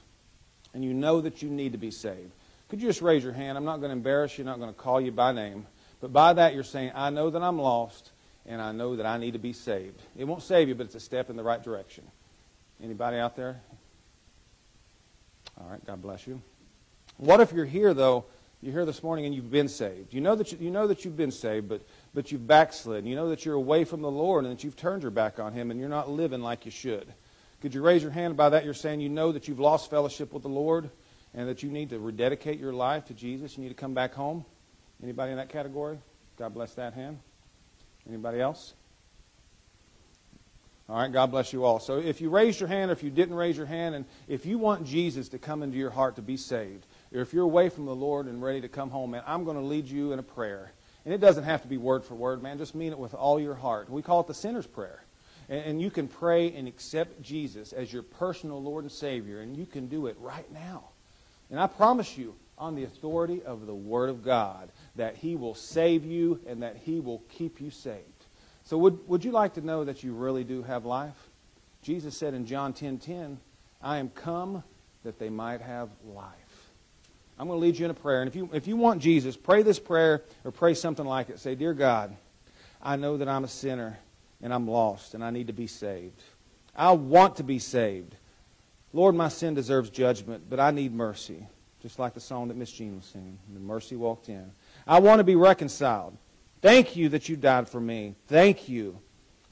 and you know that you need to be saved, could you just raise your hand? I'm not going to embarrass you, I'm not going to call you by name. But by that, you're saying, I know that I'm lost and I know that I need to be saved. It won't save you, but it's a step in the right direction. Anybody out there? All right, God bless you. What if you're here, though, you're here this morning and you've been saved? You know that, you, you know that you've been saved, but, but you've backslid. You know that you're away from the Lord and that you've turned your back on Him and you're not living like you should. Could you raise your hand? By that, you're saying you know that you've lost fellowship with the Lord and that you need to rededicate your life to Jesus. You need to come back home. Anybody in that category? God bless that hand. Anybody else? All right, God bless you all. So if you raised your hand or if you didn't raise your hand, and if you want Jesus to come into your heart to be saved, or if you're away from the Lord and ready to come home, man, I'm going to lead you in a prayer. And it doesn't have to be word for word, man. Just mean it with all your heart. We call it the sinner's prayer. And, and you can pray and accept Jesus as your personal Lord and Savior, and you can do it right now. And I promise you, on the authority of the Word of God, that He will save you and that He will keep you saved. So would, would you like to know that you really do have life? Jesus said in John 10:10, 10, 10, I am come that they might have life. I'm going to lead you in a prayer. And if you, if you want Jesus, pray this prayer or pray something like it. Say, Dear God, I know that I'm a sinner and I'm lost and I need to be saved. I want to be saved. Lord, my sin deserves judgment, but I need mercy. Just like the song that Miss Jean was singing. The mercy walked in. I want to be reconciled. Thank you that you died for me. Thank you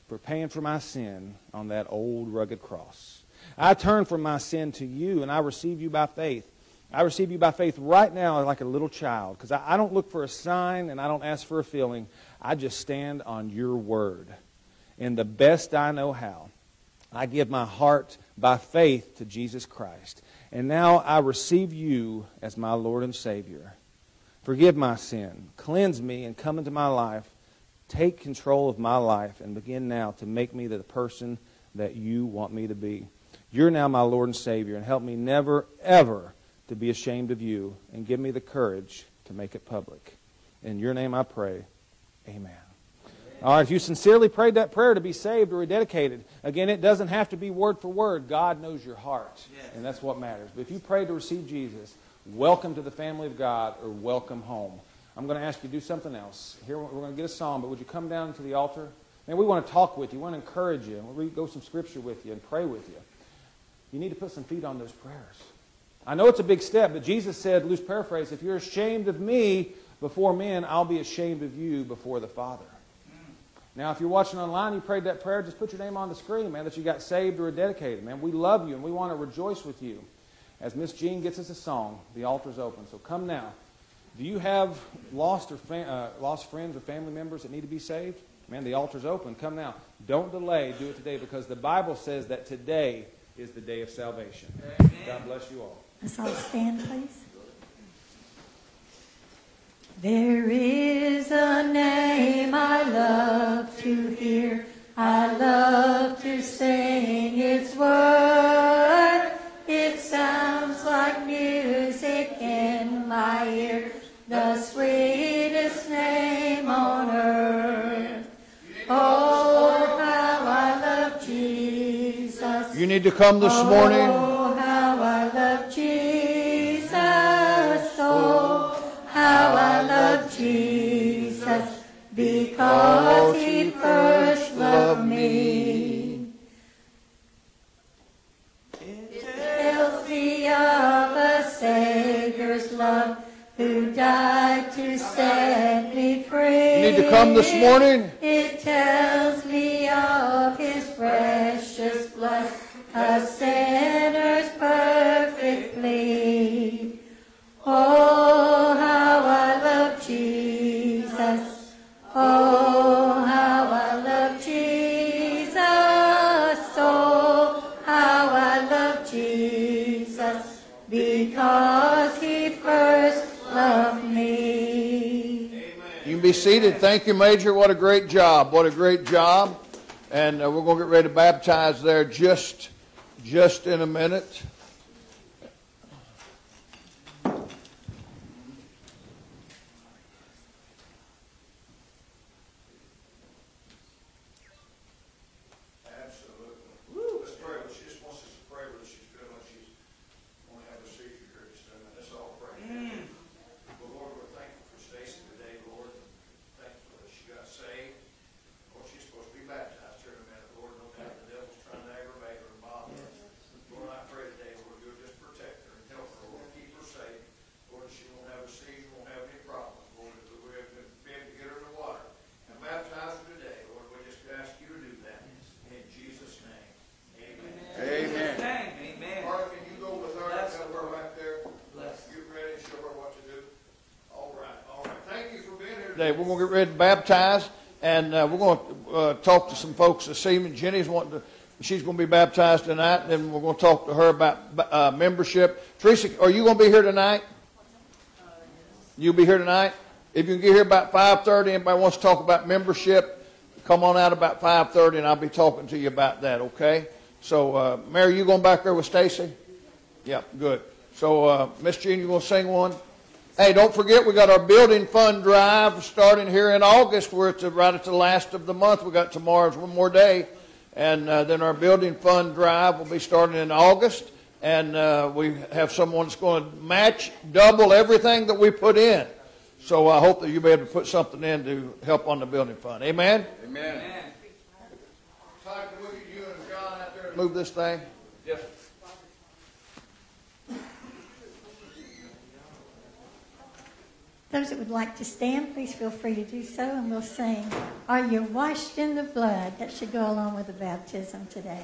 for paying for my sin on that old rugged cross. I turn from my sin to you and I receive you by faith. I receive you by faith right now like a little child because I, I, don't look for a sign and I don't ask for a feeling. I just stand on your word. And the best I know how, I give my heart by faith to Jesus Christ. And now I receive you as my Lord and Savior. Forgive my sin. Cleanse me and come into my life. Take control of my life and begin now to make me the person that you want me to be. You're now my Lord and Savior, and help me never, ever to be ashamed of you, and give me the courage to make it public. In your name I pray. Amen. All right, if you sincerely prayed that prayer to be saved or rededicated, again, it doesn't have to be word for word. God knows your heart, and that's what matters. But if you prayed to receive Jesus, welcome to the family of God or welcome home. I'm going to ask you to do something else. Here, we're going to get a song, but would you come down to the altar? Man, we want to talk with you. We want to encourage you. We'll go some scripture with you and pray with you. You need to put some feet on those prayers. I know it's a big step, but Jesus said, loose paraphrase, if you're ashamed of me before men, I'll be ashamed of you before the Father. Now, if you're watching online, you prayed that prayer, just put your name on the screen, man, that you got saved or dedicated, man. We love you and we want to rejoice with you. As Miss Jean gets us a song, the altar's open. So come now. Do you have lost or fa- uh, lost friends or family members that need to be saved? Man, the altar's open. Come now. Don't delay. Do it today because the Bible says that today is the day of salvation. Amen. God bless you all. Let's all stand, please. There is a name I love to hear. I love to sing its word. It sounds like music in my ear, the sweetest name on earth. Oh, how I love Jesus. You need to come this morning. Oh, set me free. You need to come this morning. It tells be seated. Thank you, Major. What a great job. What a great job. And uh, we're going to get ready to baptize there just, just in a minute. Absolutely. Woo, let's pray. She just wants us to pray with her. She's feeling like she's going to have a seizure here just a minute. Let's all pray. Well, Lord, we're thankful for Stacy today, Lord. Thankful that she got saved. Lord, she's supposed to be baptized here in a minute. Lord, no doubt the devil's trying to aggravate her and bother her. Lord, I pray today, Lord, you'll just protect her and help her, Lord, keep her safe. Lord, she won't have a seizure, won't have any problems, Lord, that we're able to be able to get her in the water and baptize her today. Lord, we just ask you to do that. In Jesus' name. Amen. Amen. Amen. Mark, can you go with her? Bless Tell her back there. Bless. Get ready and show her what to do. All right, all right. Thank you for being here Today, we're going to get ready to baptize, and uh, we're going to uh, talk some folks this evening. Jenny's wanting to, she's going to be baptized tonight, and then we're going to talk to her about uh, membership. Teresa, are you going to be here tonight? You'll be here tonight? If you can get here about 5.30, anybody wants to talk about membership, come on out about 5.30, and I'll be talking to you about that, okay? So, uh, Mary, you going back there with Stacy? Yep, good. So, uh, Miss Jean, you going to sing one? Hey, don't forget, we got our building fund drive starting here in August. We're at the, right at the last of the month. We got tomorrow's one more day. And uh, then our building fund drive will be starting in August. And uh, we have someone that's going to match double everything that we put in. So I hope that you'll be able to put something in to help on the building fund. Amen? Amen. Todd, can we get you and John out there to move this thing? Yes. Those that would like to stand, please feel free to do so, and we'll sing, Are You Washed in the Blood? That should go along with the baptism today.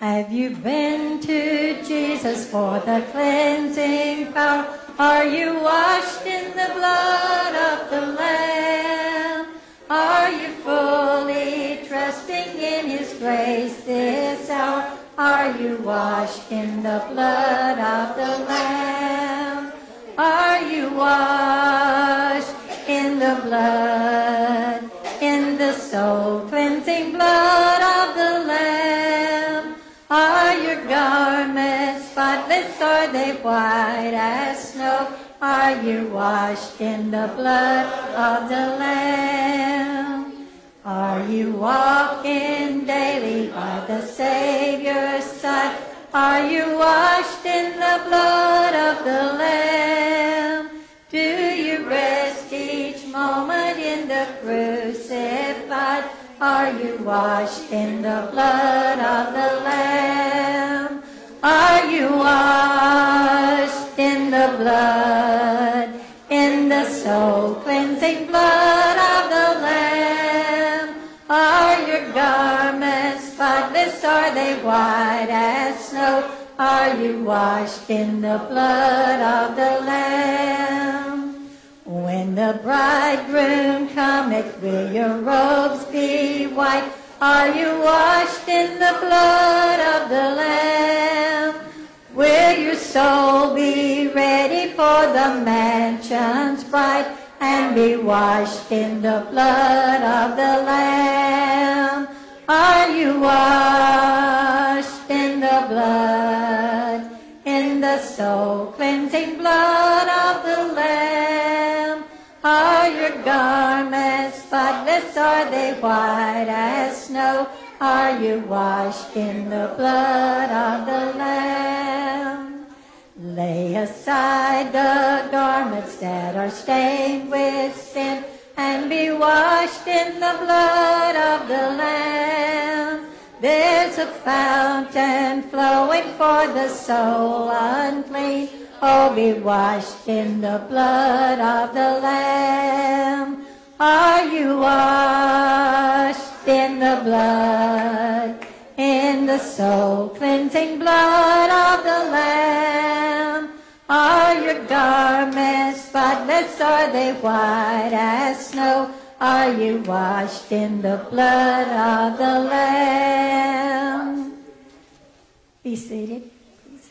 Have you been to Jesus for the cleansing power? Are you washed in the blood of the Lamb? Are you fully trusting in His grace this hour? Are you washed in the blood of the Lamb? Are you washed in the blood, in the soul cleansing blood of the Lamb? Are your garments spotless? Are they white as snow? Are you washed in the blood of the Lamb? Are you walking daily by the Savior's side? Are you washed in the blood of the Lamb? Do you rest each moment in the crucified? Are you washed in the blood of the Lamb? Are you washed in the blood, in the soul cleansing blood white as snow? Are you washed in the blood of the Lamb? When the bridegroom cometh, will your robes be white? Are you washed in the blood of the Lamb? Will your soul be ready for the mansion's bright and be washed in the blood of the Lamb? Are you washed in the blood, in the soul cleansing blood of the Lamb? Are your garments spotless? Are they white as snow? Are you washed in the blood of the Lamb? Lay aside the garments that are stained with sin and be washed in the blood of the Lamb. There's a fountain flowing for the soul unclean. Oh, be washed in the blood of the Lamb. Are you washed in the blood, in the soul cleansing blood of the Lamb? Are your garments spotless? Are they white as snow? Are you washed in the blood of the Lamb? Be seated. please.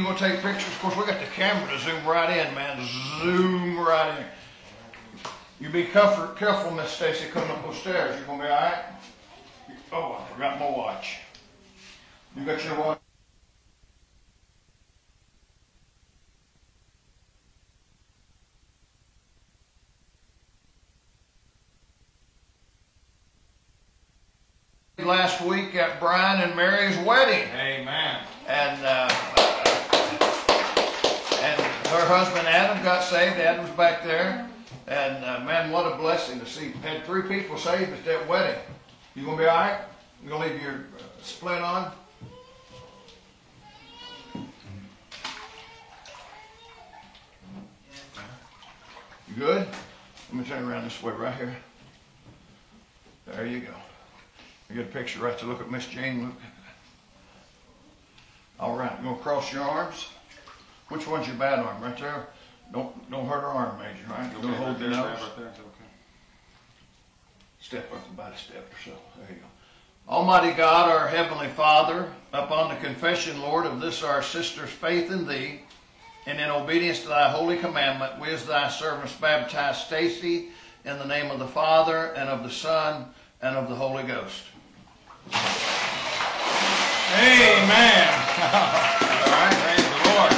You gonna take pictures? Of course, we got the camera to zoom right in, man. Zoom right in. You be comfort, careful, Miss Stacy, coming up those stairs. You gonna be all right? Oh, I forgot my watch. You got your watch? Last week at Brian and Mary's wedding. Amen. And uh, and her husband Adam got saved. Adam's back there. And uh, man, what a blessing to see. Had three people saved at that wedding. You gonna be all right? You gonna leave your uh, splint on? You good? Let me turn around this way right here. There you go. You get a picture right to look at Miss Jane. Look. All right, you gonna cross your arms? Which one's your bad arm? Right there? Don't don't hurt her arm, Major, right? You're gonna hold your nose. Step up about a step or so. There you go. Almighty God, our Heavenly Father, upon the confession, Lord, of this our sister's faith in Thee, and in obedience to Thy holy commandment, we as Thy servants baptize Stacy in the name of the Father, and of the Son, and of the Holy Ghost. Amen. All right, praise the Lord.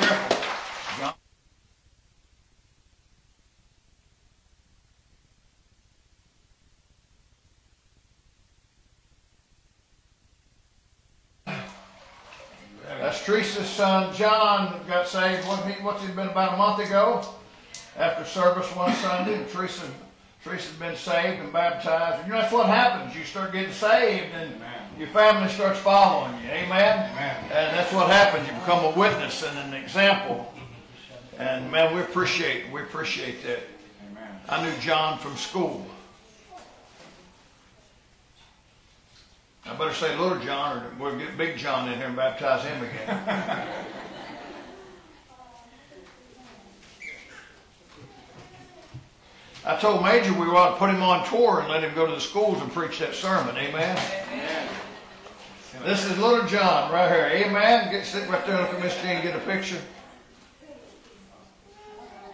Careful. John. That's Teresa's son, John, got saved, what, he, what's it been, about a month ago? After service one Sunday, and Teresa, Teresa's been saved and baptized. You know, that's what happens. You start getting saved and your family starts following you. Amen? And that's what happens. You become a witness and an example. And man, we appreciate, we appreciate that. I knew John from school. I better say little John or we'll get big John in here and baptize him again. I told Major we ought to put him on tour and let him go to the schools and preach that sermon. Amen. This is little John right here. Amen. Get sit right there look at Miss Jean get a picture.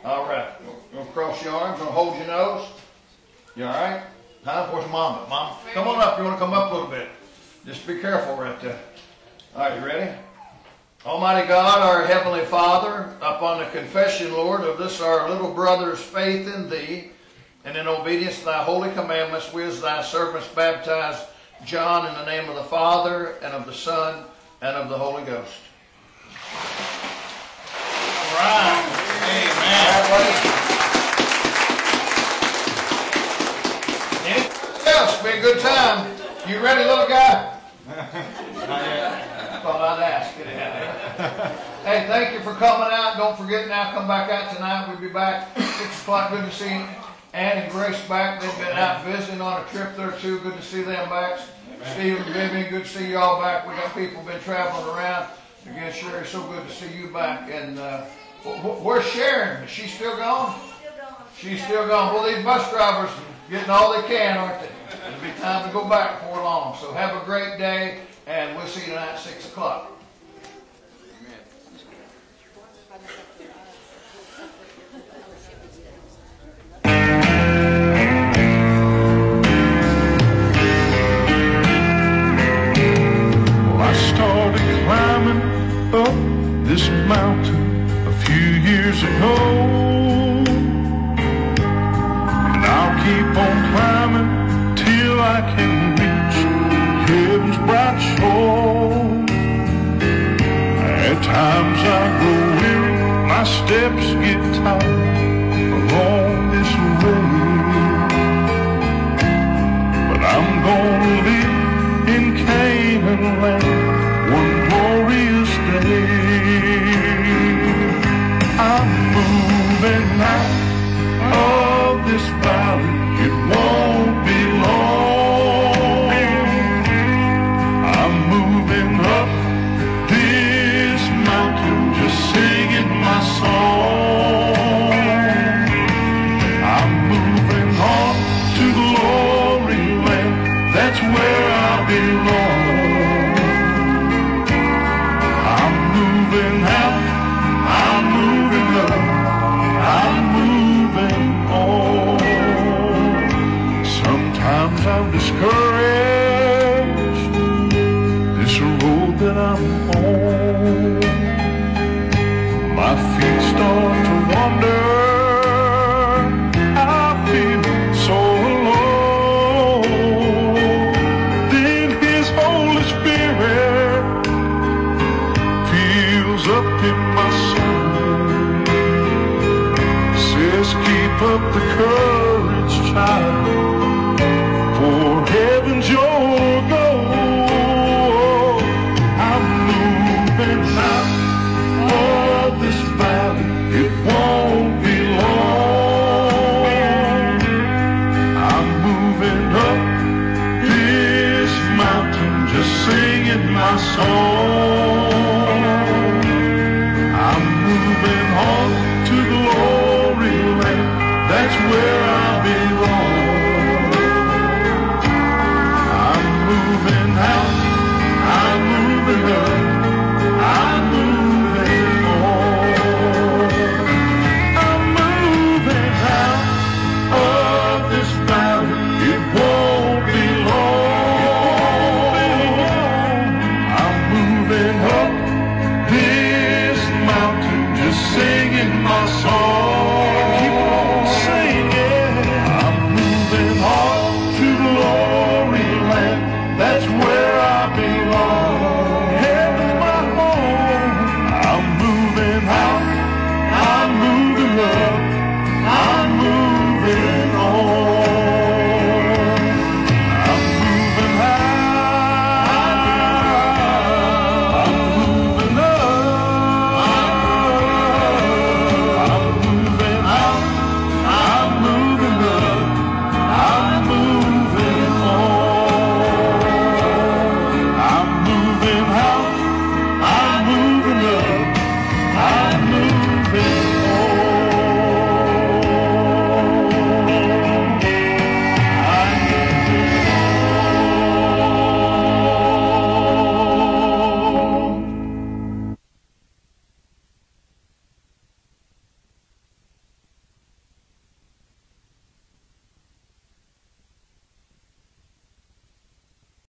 All right. Gonna cross your arms. Gonna hold your nose. You all right? Huh? Where's Mama? Mom, come on up. You want to come up a little bit? Just be careful right there. All right, you ready? Almighty God, our Heavenly Father, upon the confession, Lord, of this our little brother's faith in Thee, and in obedience to Thy holy commandments, we as Thy servants baptize John in the name of the Father, and of the Son, and of the Holy Ghost. All right. Amen. Anything else? Be a good time. You ready, little guy? Thought I'd ask. hey, thank you for coming out. Don't forget now, come back out tonight. We'll be back six o'clock. Good to see Ann and Grace back. They've been out visiting on a trip there too. Good to see them back. Steve and Vivian, good to see you all back. We got people been traveling around. Again, Sherry, so good to see you back. And uh, wh- wh- where's Sharon? Is she still gone? She's still gone. Well, these bus drivers getting all they can, aren't they? It'll be time to go back before long. So have a great day, and we'll see you tonight at 6 o'clock. This mountain a few years ago. And I'll keep on climbing I can reach heaven's bright shore. At times I grow weary, my steps get tired along this road. But I'm gonna live in Canaan land one glorious day. I'm moving out. Oh. That's where I belong.